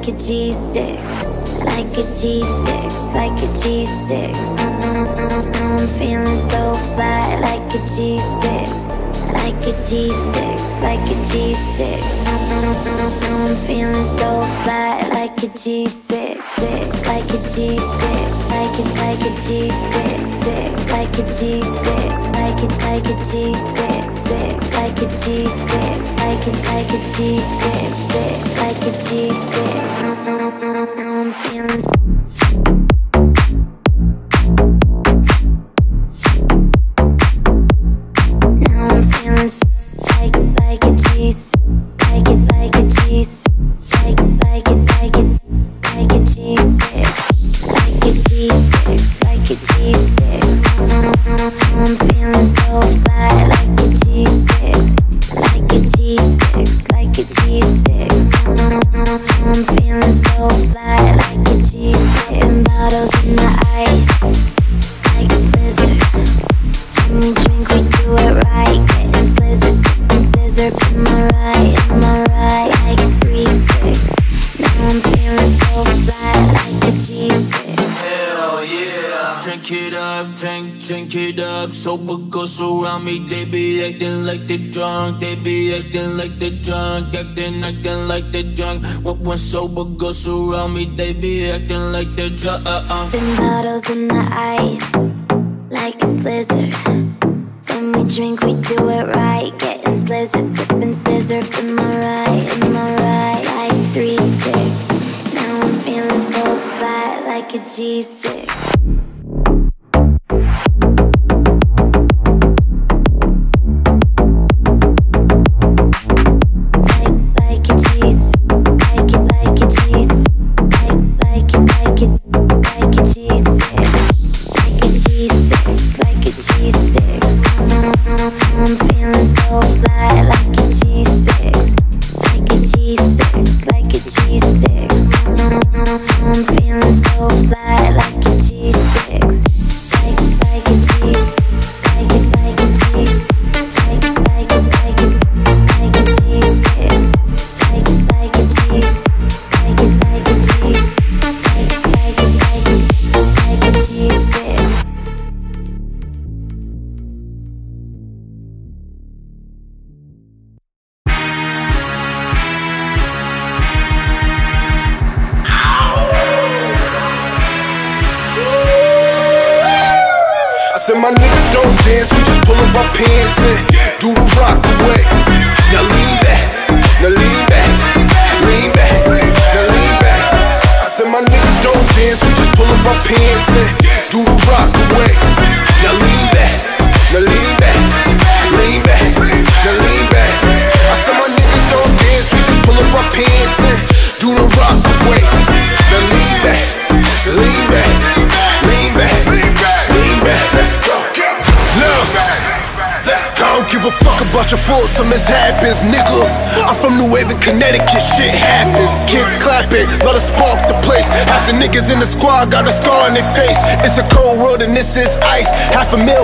like a G6, like a G6, like a G6. No, no, no, no, I'm feeling so fly, like a G6 like a G6, like a G6. No, no, no, no, no, I'm feeling so fly, like a G6 like a G6, like it like a G6, six, like a G6, like it like a G6, six, like a G6, like it like a G6, six, like a G6. I'm feeling. acting, acting like they drunk. What when sober girls around me, they be acting like they drunk. Uh -uh. Bottles in the ice, like a blizzard. When we drink, we do it right. Getting slizzard, sipping sizzurp. Am I right? Am I right? Like three six. Now I'm feeling so flat, like a G six.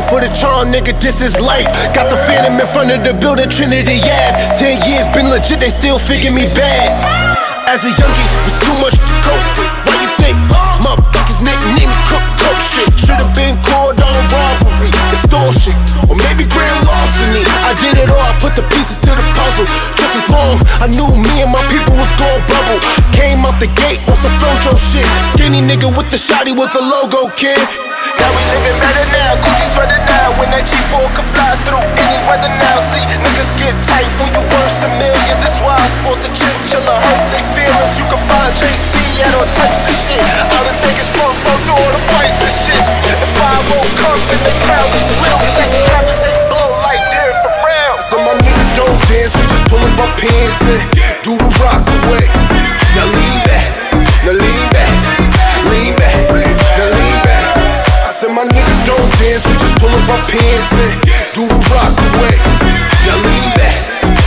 For the charm, nigga, this is life. Got the phantom in front of the building, Trinity Ave. Ten years been legit, they still figure me bad. As a youngie, was too much to cope. What you think? Motherfuckers nickname me cook coke shit. Should've been called on robbery, extortion, or maybe grand larceny. I did it all, I put the pieces to the puzzle. Just as long I knew me and my people was gon' bubble. Came out the gate on some Flojo shit. Skinny nigga with the shotty was the logo kid. Now we living better now, Gucci sweater now. When that G4 can fly through any weather now. See, niggas get tight when you worth some millions. That's why I sport the chinchilla, hurt they feelings. You can find JC at all types of shit. Out in Vegas, front row to all the fights and shit. If I won't come, then the crowd is will. Cause that crap they blow like deer for real. So my niggas don't dance, we just pull up our pants and do the rock away. Now lean back, now lean back, lean back, now lean back. I said my niggas don't dance, we just pull up our pants and do the rock away. Now lean back,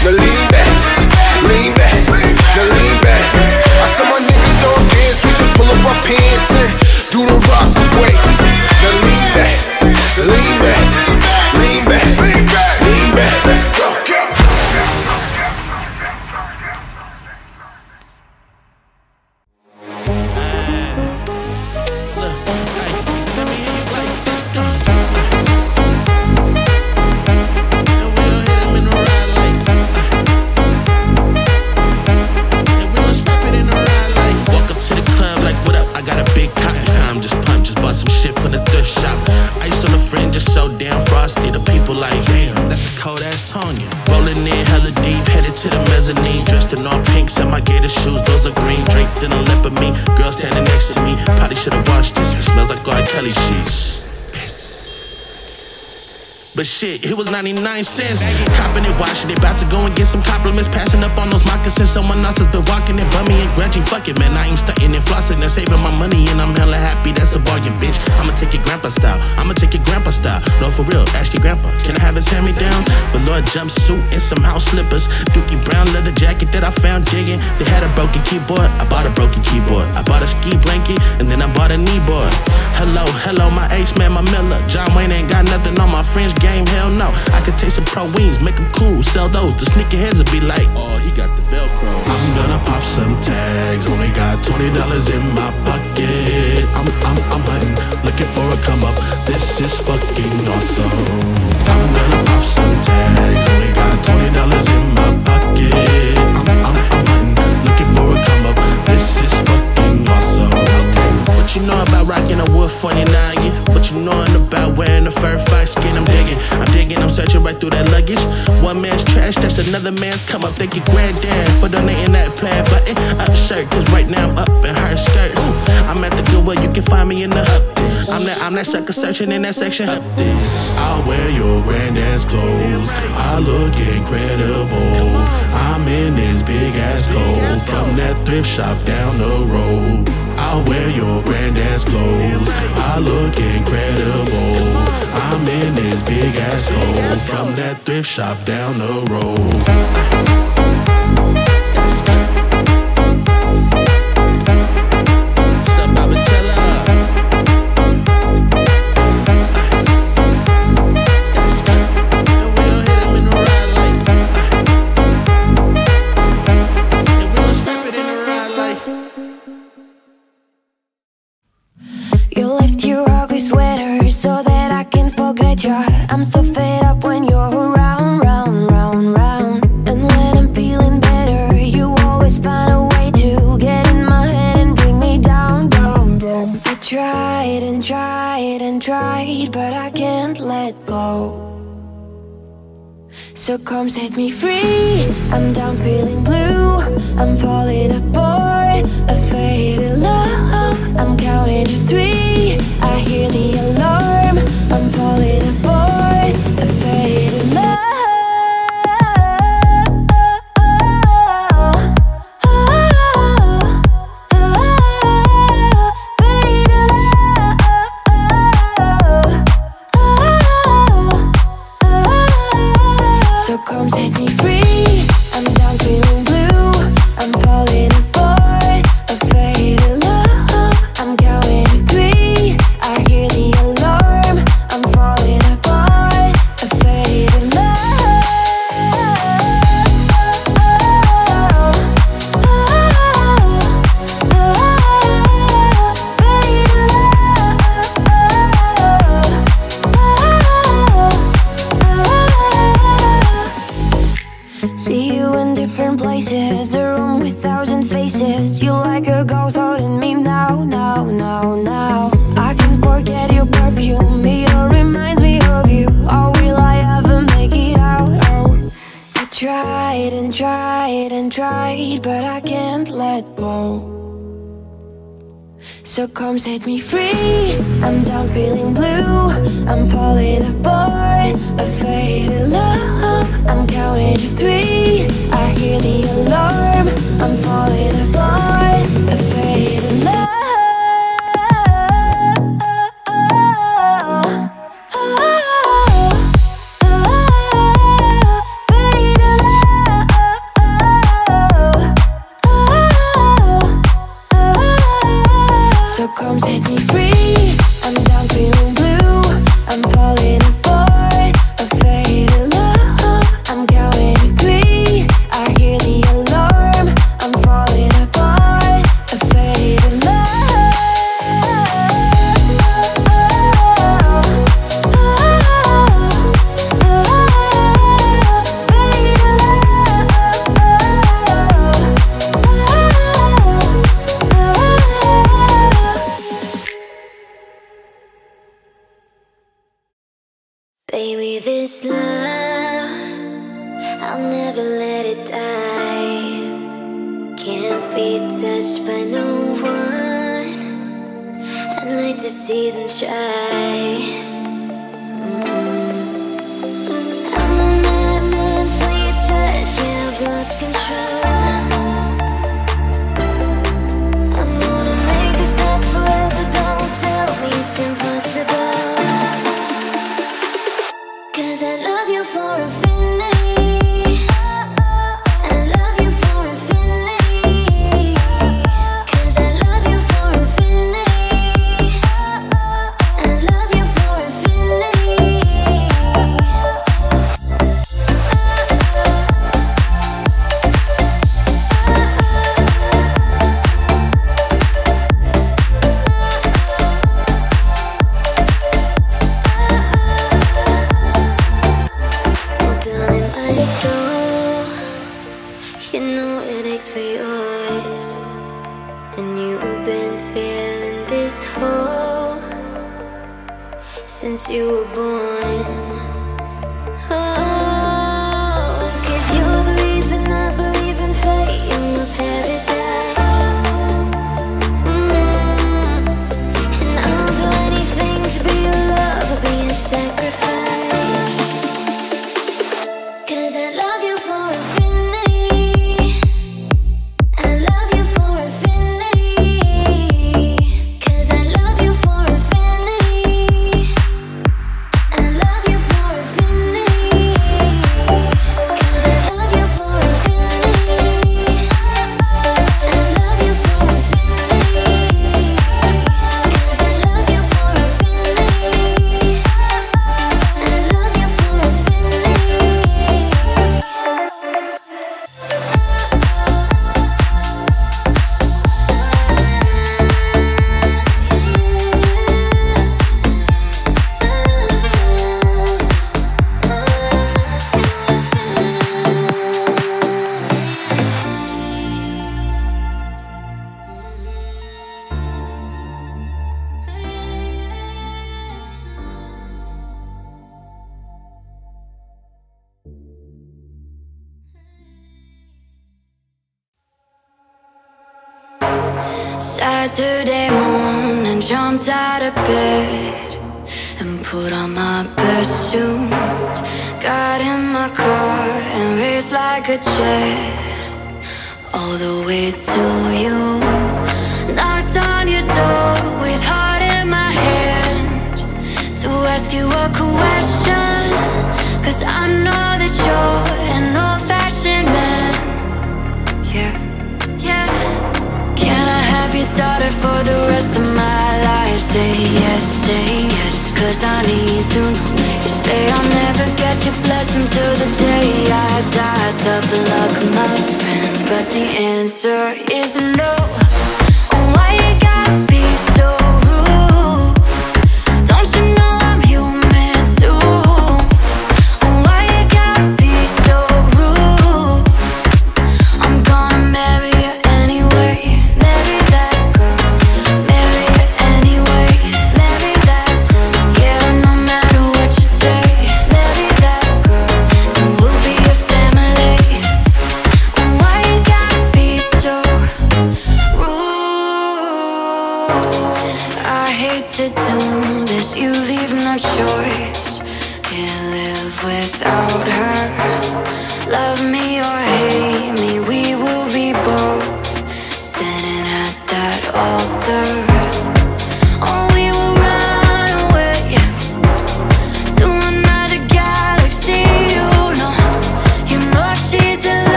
now lean back, lean back, now lean back. I said my niggas don't dance, we just pull up our pants go and get some compliments. Passing up on those moccasins. Someone else has been walking it. Bummy and grudgy. Fuck it, man. I ain't stunting and flossing and saving my money. And I'm hella happy. That's a bargain, bitch. I'ma take your grandpa style. I'ma take your grandpa style. No, for real. Ask your grandpa. Can I have his hand me down? Velour jumpsuit and some house slippers. Dookie brown leather jacket that I found digging. They had a broken keyboard. I bought a broken keyboard. I bought a ski blanket and then I bought a kneeboard. Hello, hello, my ace man, my Miller. John Wayne ain't got nothing on my French game. Hell no. I could take some pro wings, make them cool, sell those. The sneakerheads will be like, oh, he got the Velcro. I'm gonna pop some tags. Only got twenty dollars in my pocket. I'm I'm I'm hunting, looking for a come up. This is fucking awesome. I'm gonna pop some tags. Only got twenty dollars in my pocket. What you know about rocking a wood for your noggin? What you knowin' about wearing a fur fox skin? I'm digging, I'm digging, I'm searching right through that luggage. One man's trash, that's another man's come up. Thank you, granddad, for donating that plaid button up shirt. Cause right now I'm up in her skirt. I'm at the Goodwill, you can find me in the up this. I'm that, I'm that sucker searching in that section. Up this. I'll wear your granddad's clothes. I look incredible. I'm in this big ass coat from that thrift shop down the road. I'll wear your granddad's clothes. I look incredible. I'm in this big ass coat from that thrift shop down the road. I'm so fed up when you're around, round, round, round. And when I'm feeling better, you always find a way to get in my head and bring me down, down, down. I tried and tried and tried, but I can't let go. So come set me free. I'm down feeling blue. I'm falling apart. A faded love. I'm counting to three. I hear the alarm. I'm falling apart. So come set me free. I'm down feeling blue. I'm falling apart. A faded love. I'm counting to three. I hear the alarm. I'm falling apart.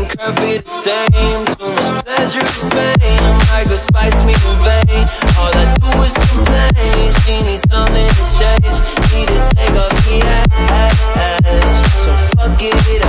same, can't the same. Too much pleasure is pain. I go spice me in vain? All I do is complain. She needs something to change. Need to take off the edge. So fuck it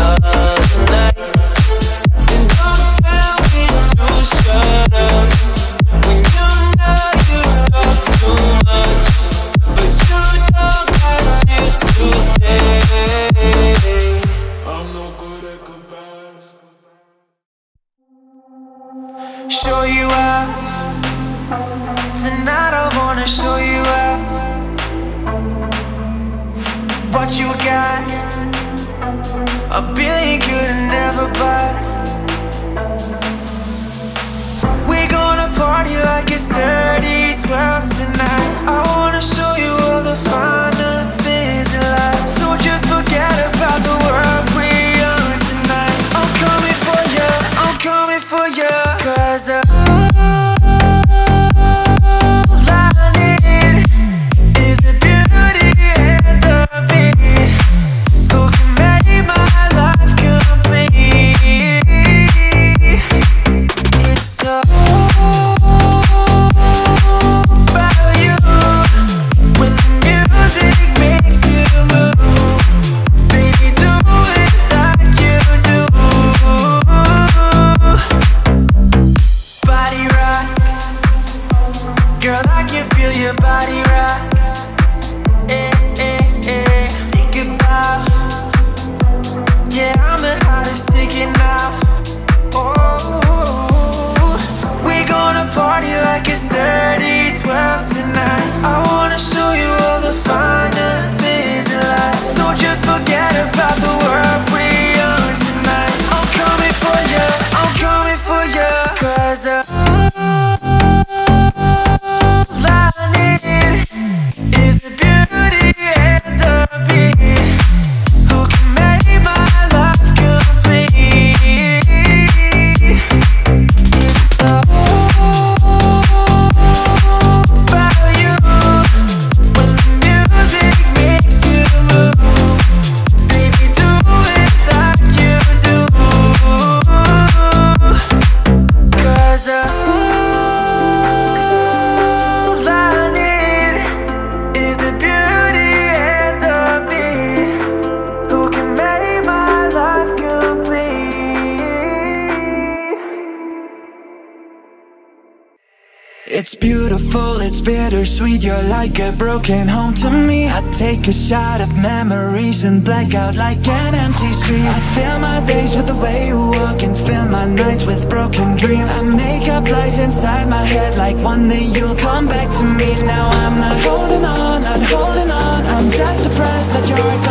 broken home to me. I take a shot of memories and black out like an empty street. I fill my days with the way you walk and fill my nights with broken dreams. I make up lies inside my head like one day you'll come back to me. Now I'm not holding on, not holding on. I'm just depressed that you're gone.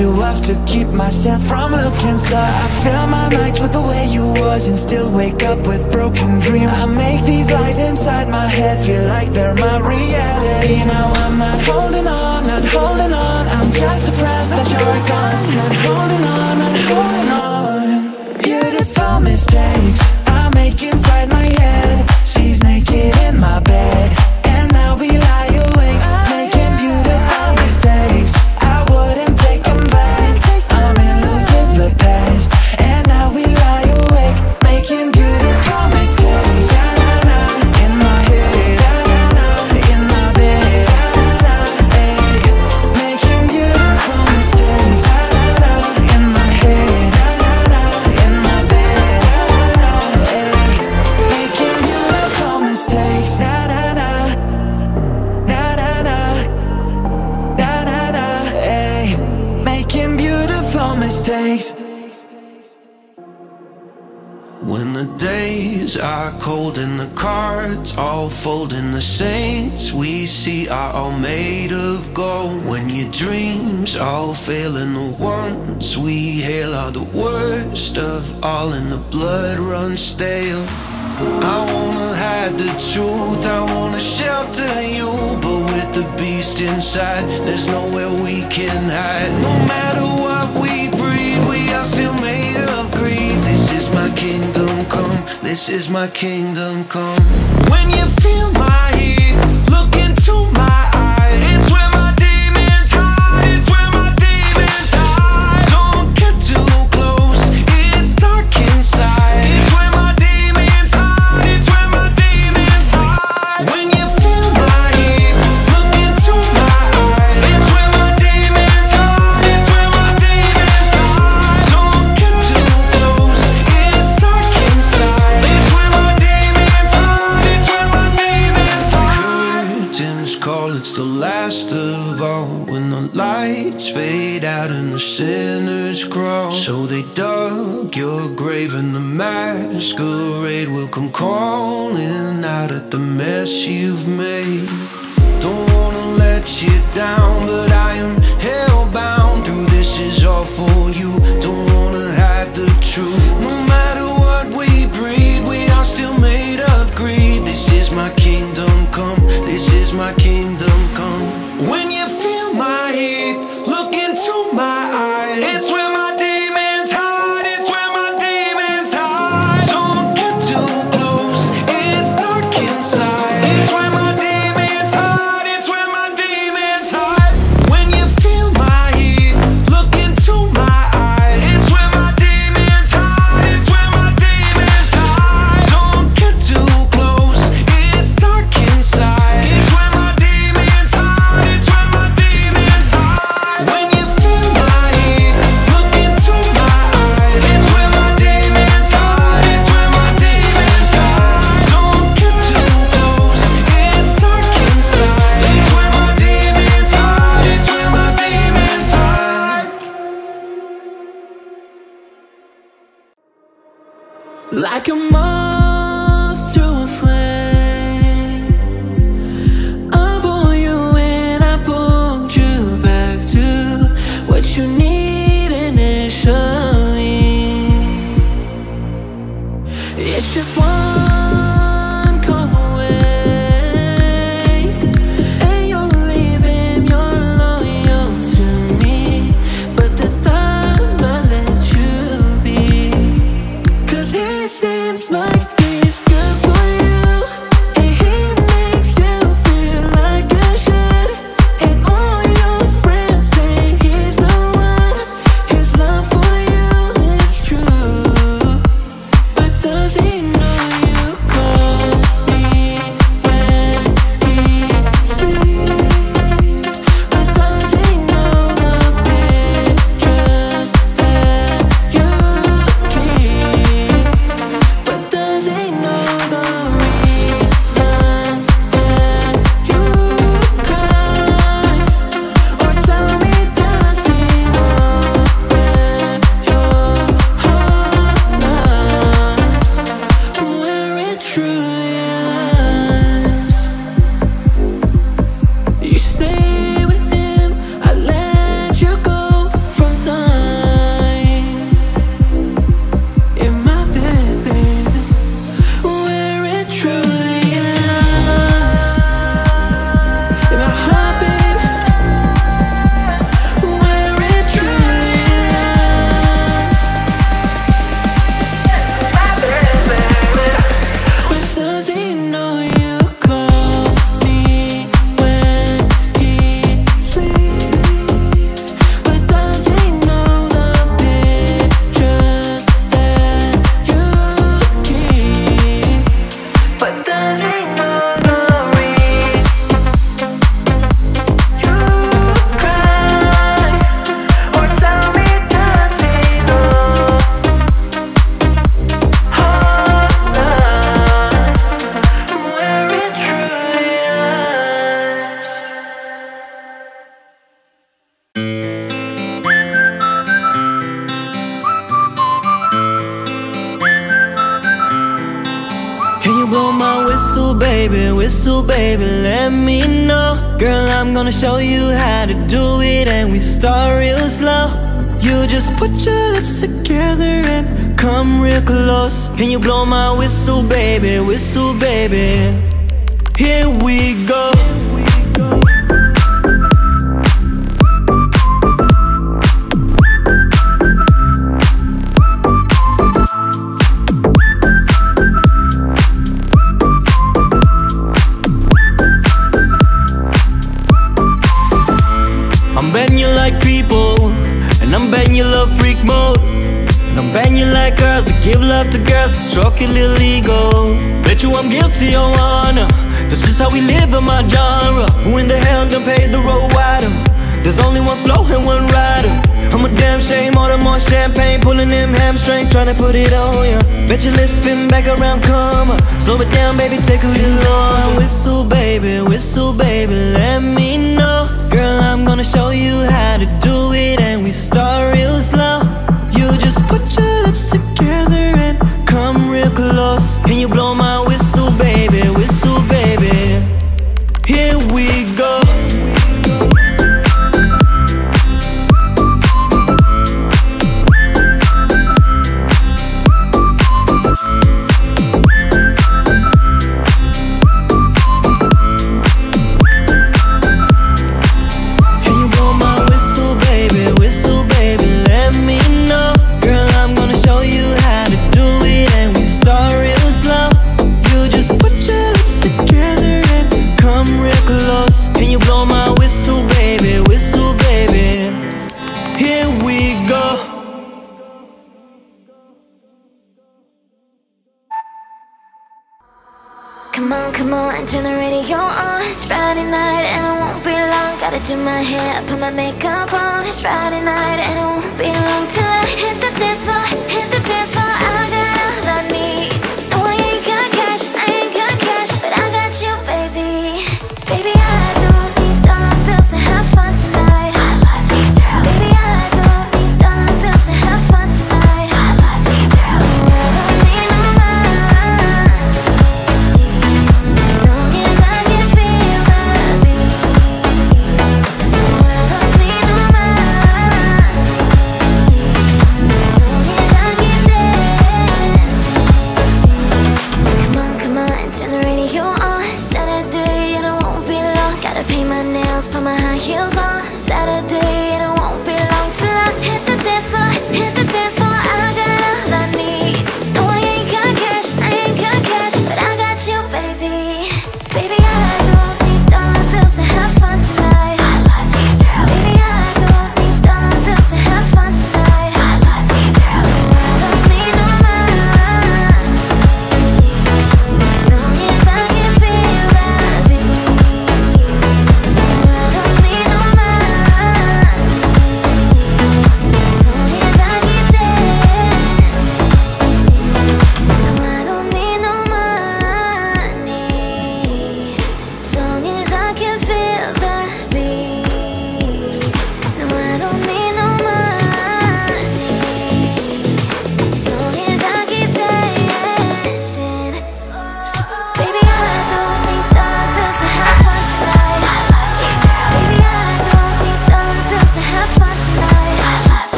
you have to side. There's nowhere we can hide. No matter what we breed, we are still made of greed. This is my kingdom come. This is my kingdom come. When you feel my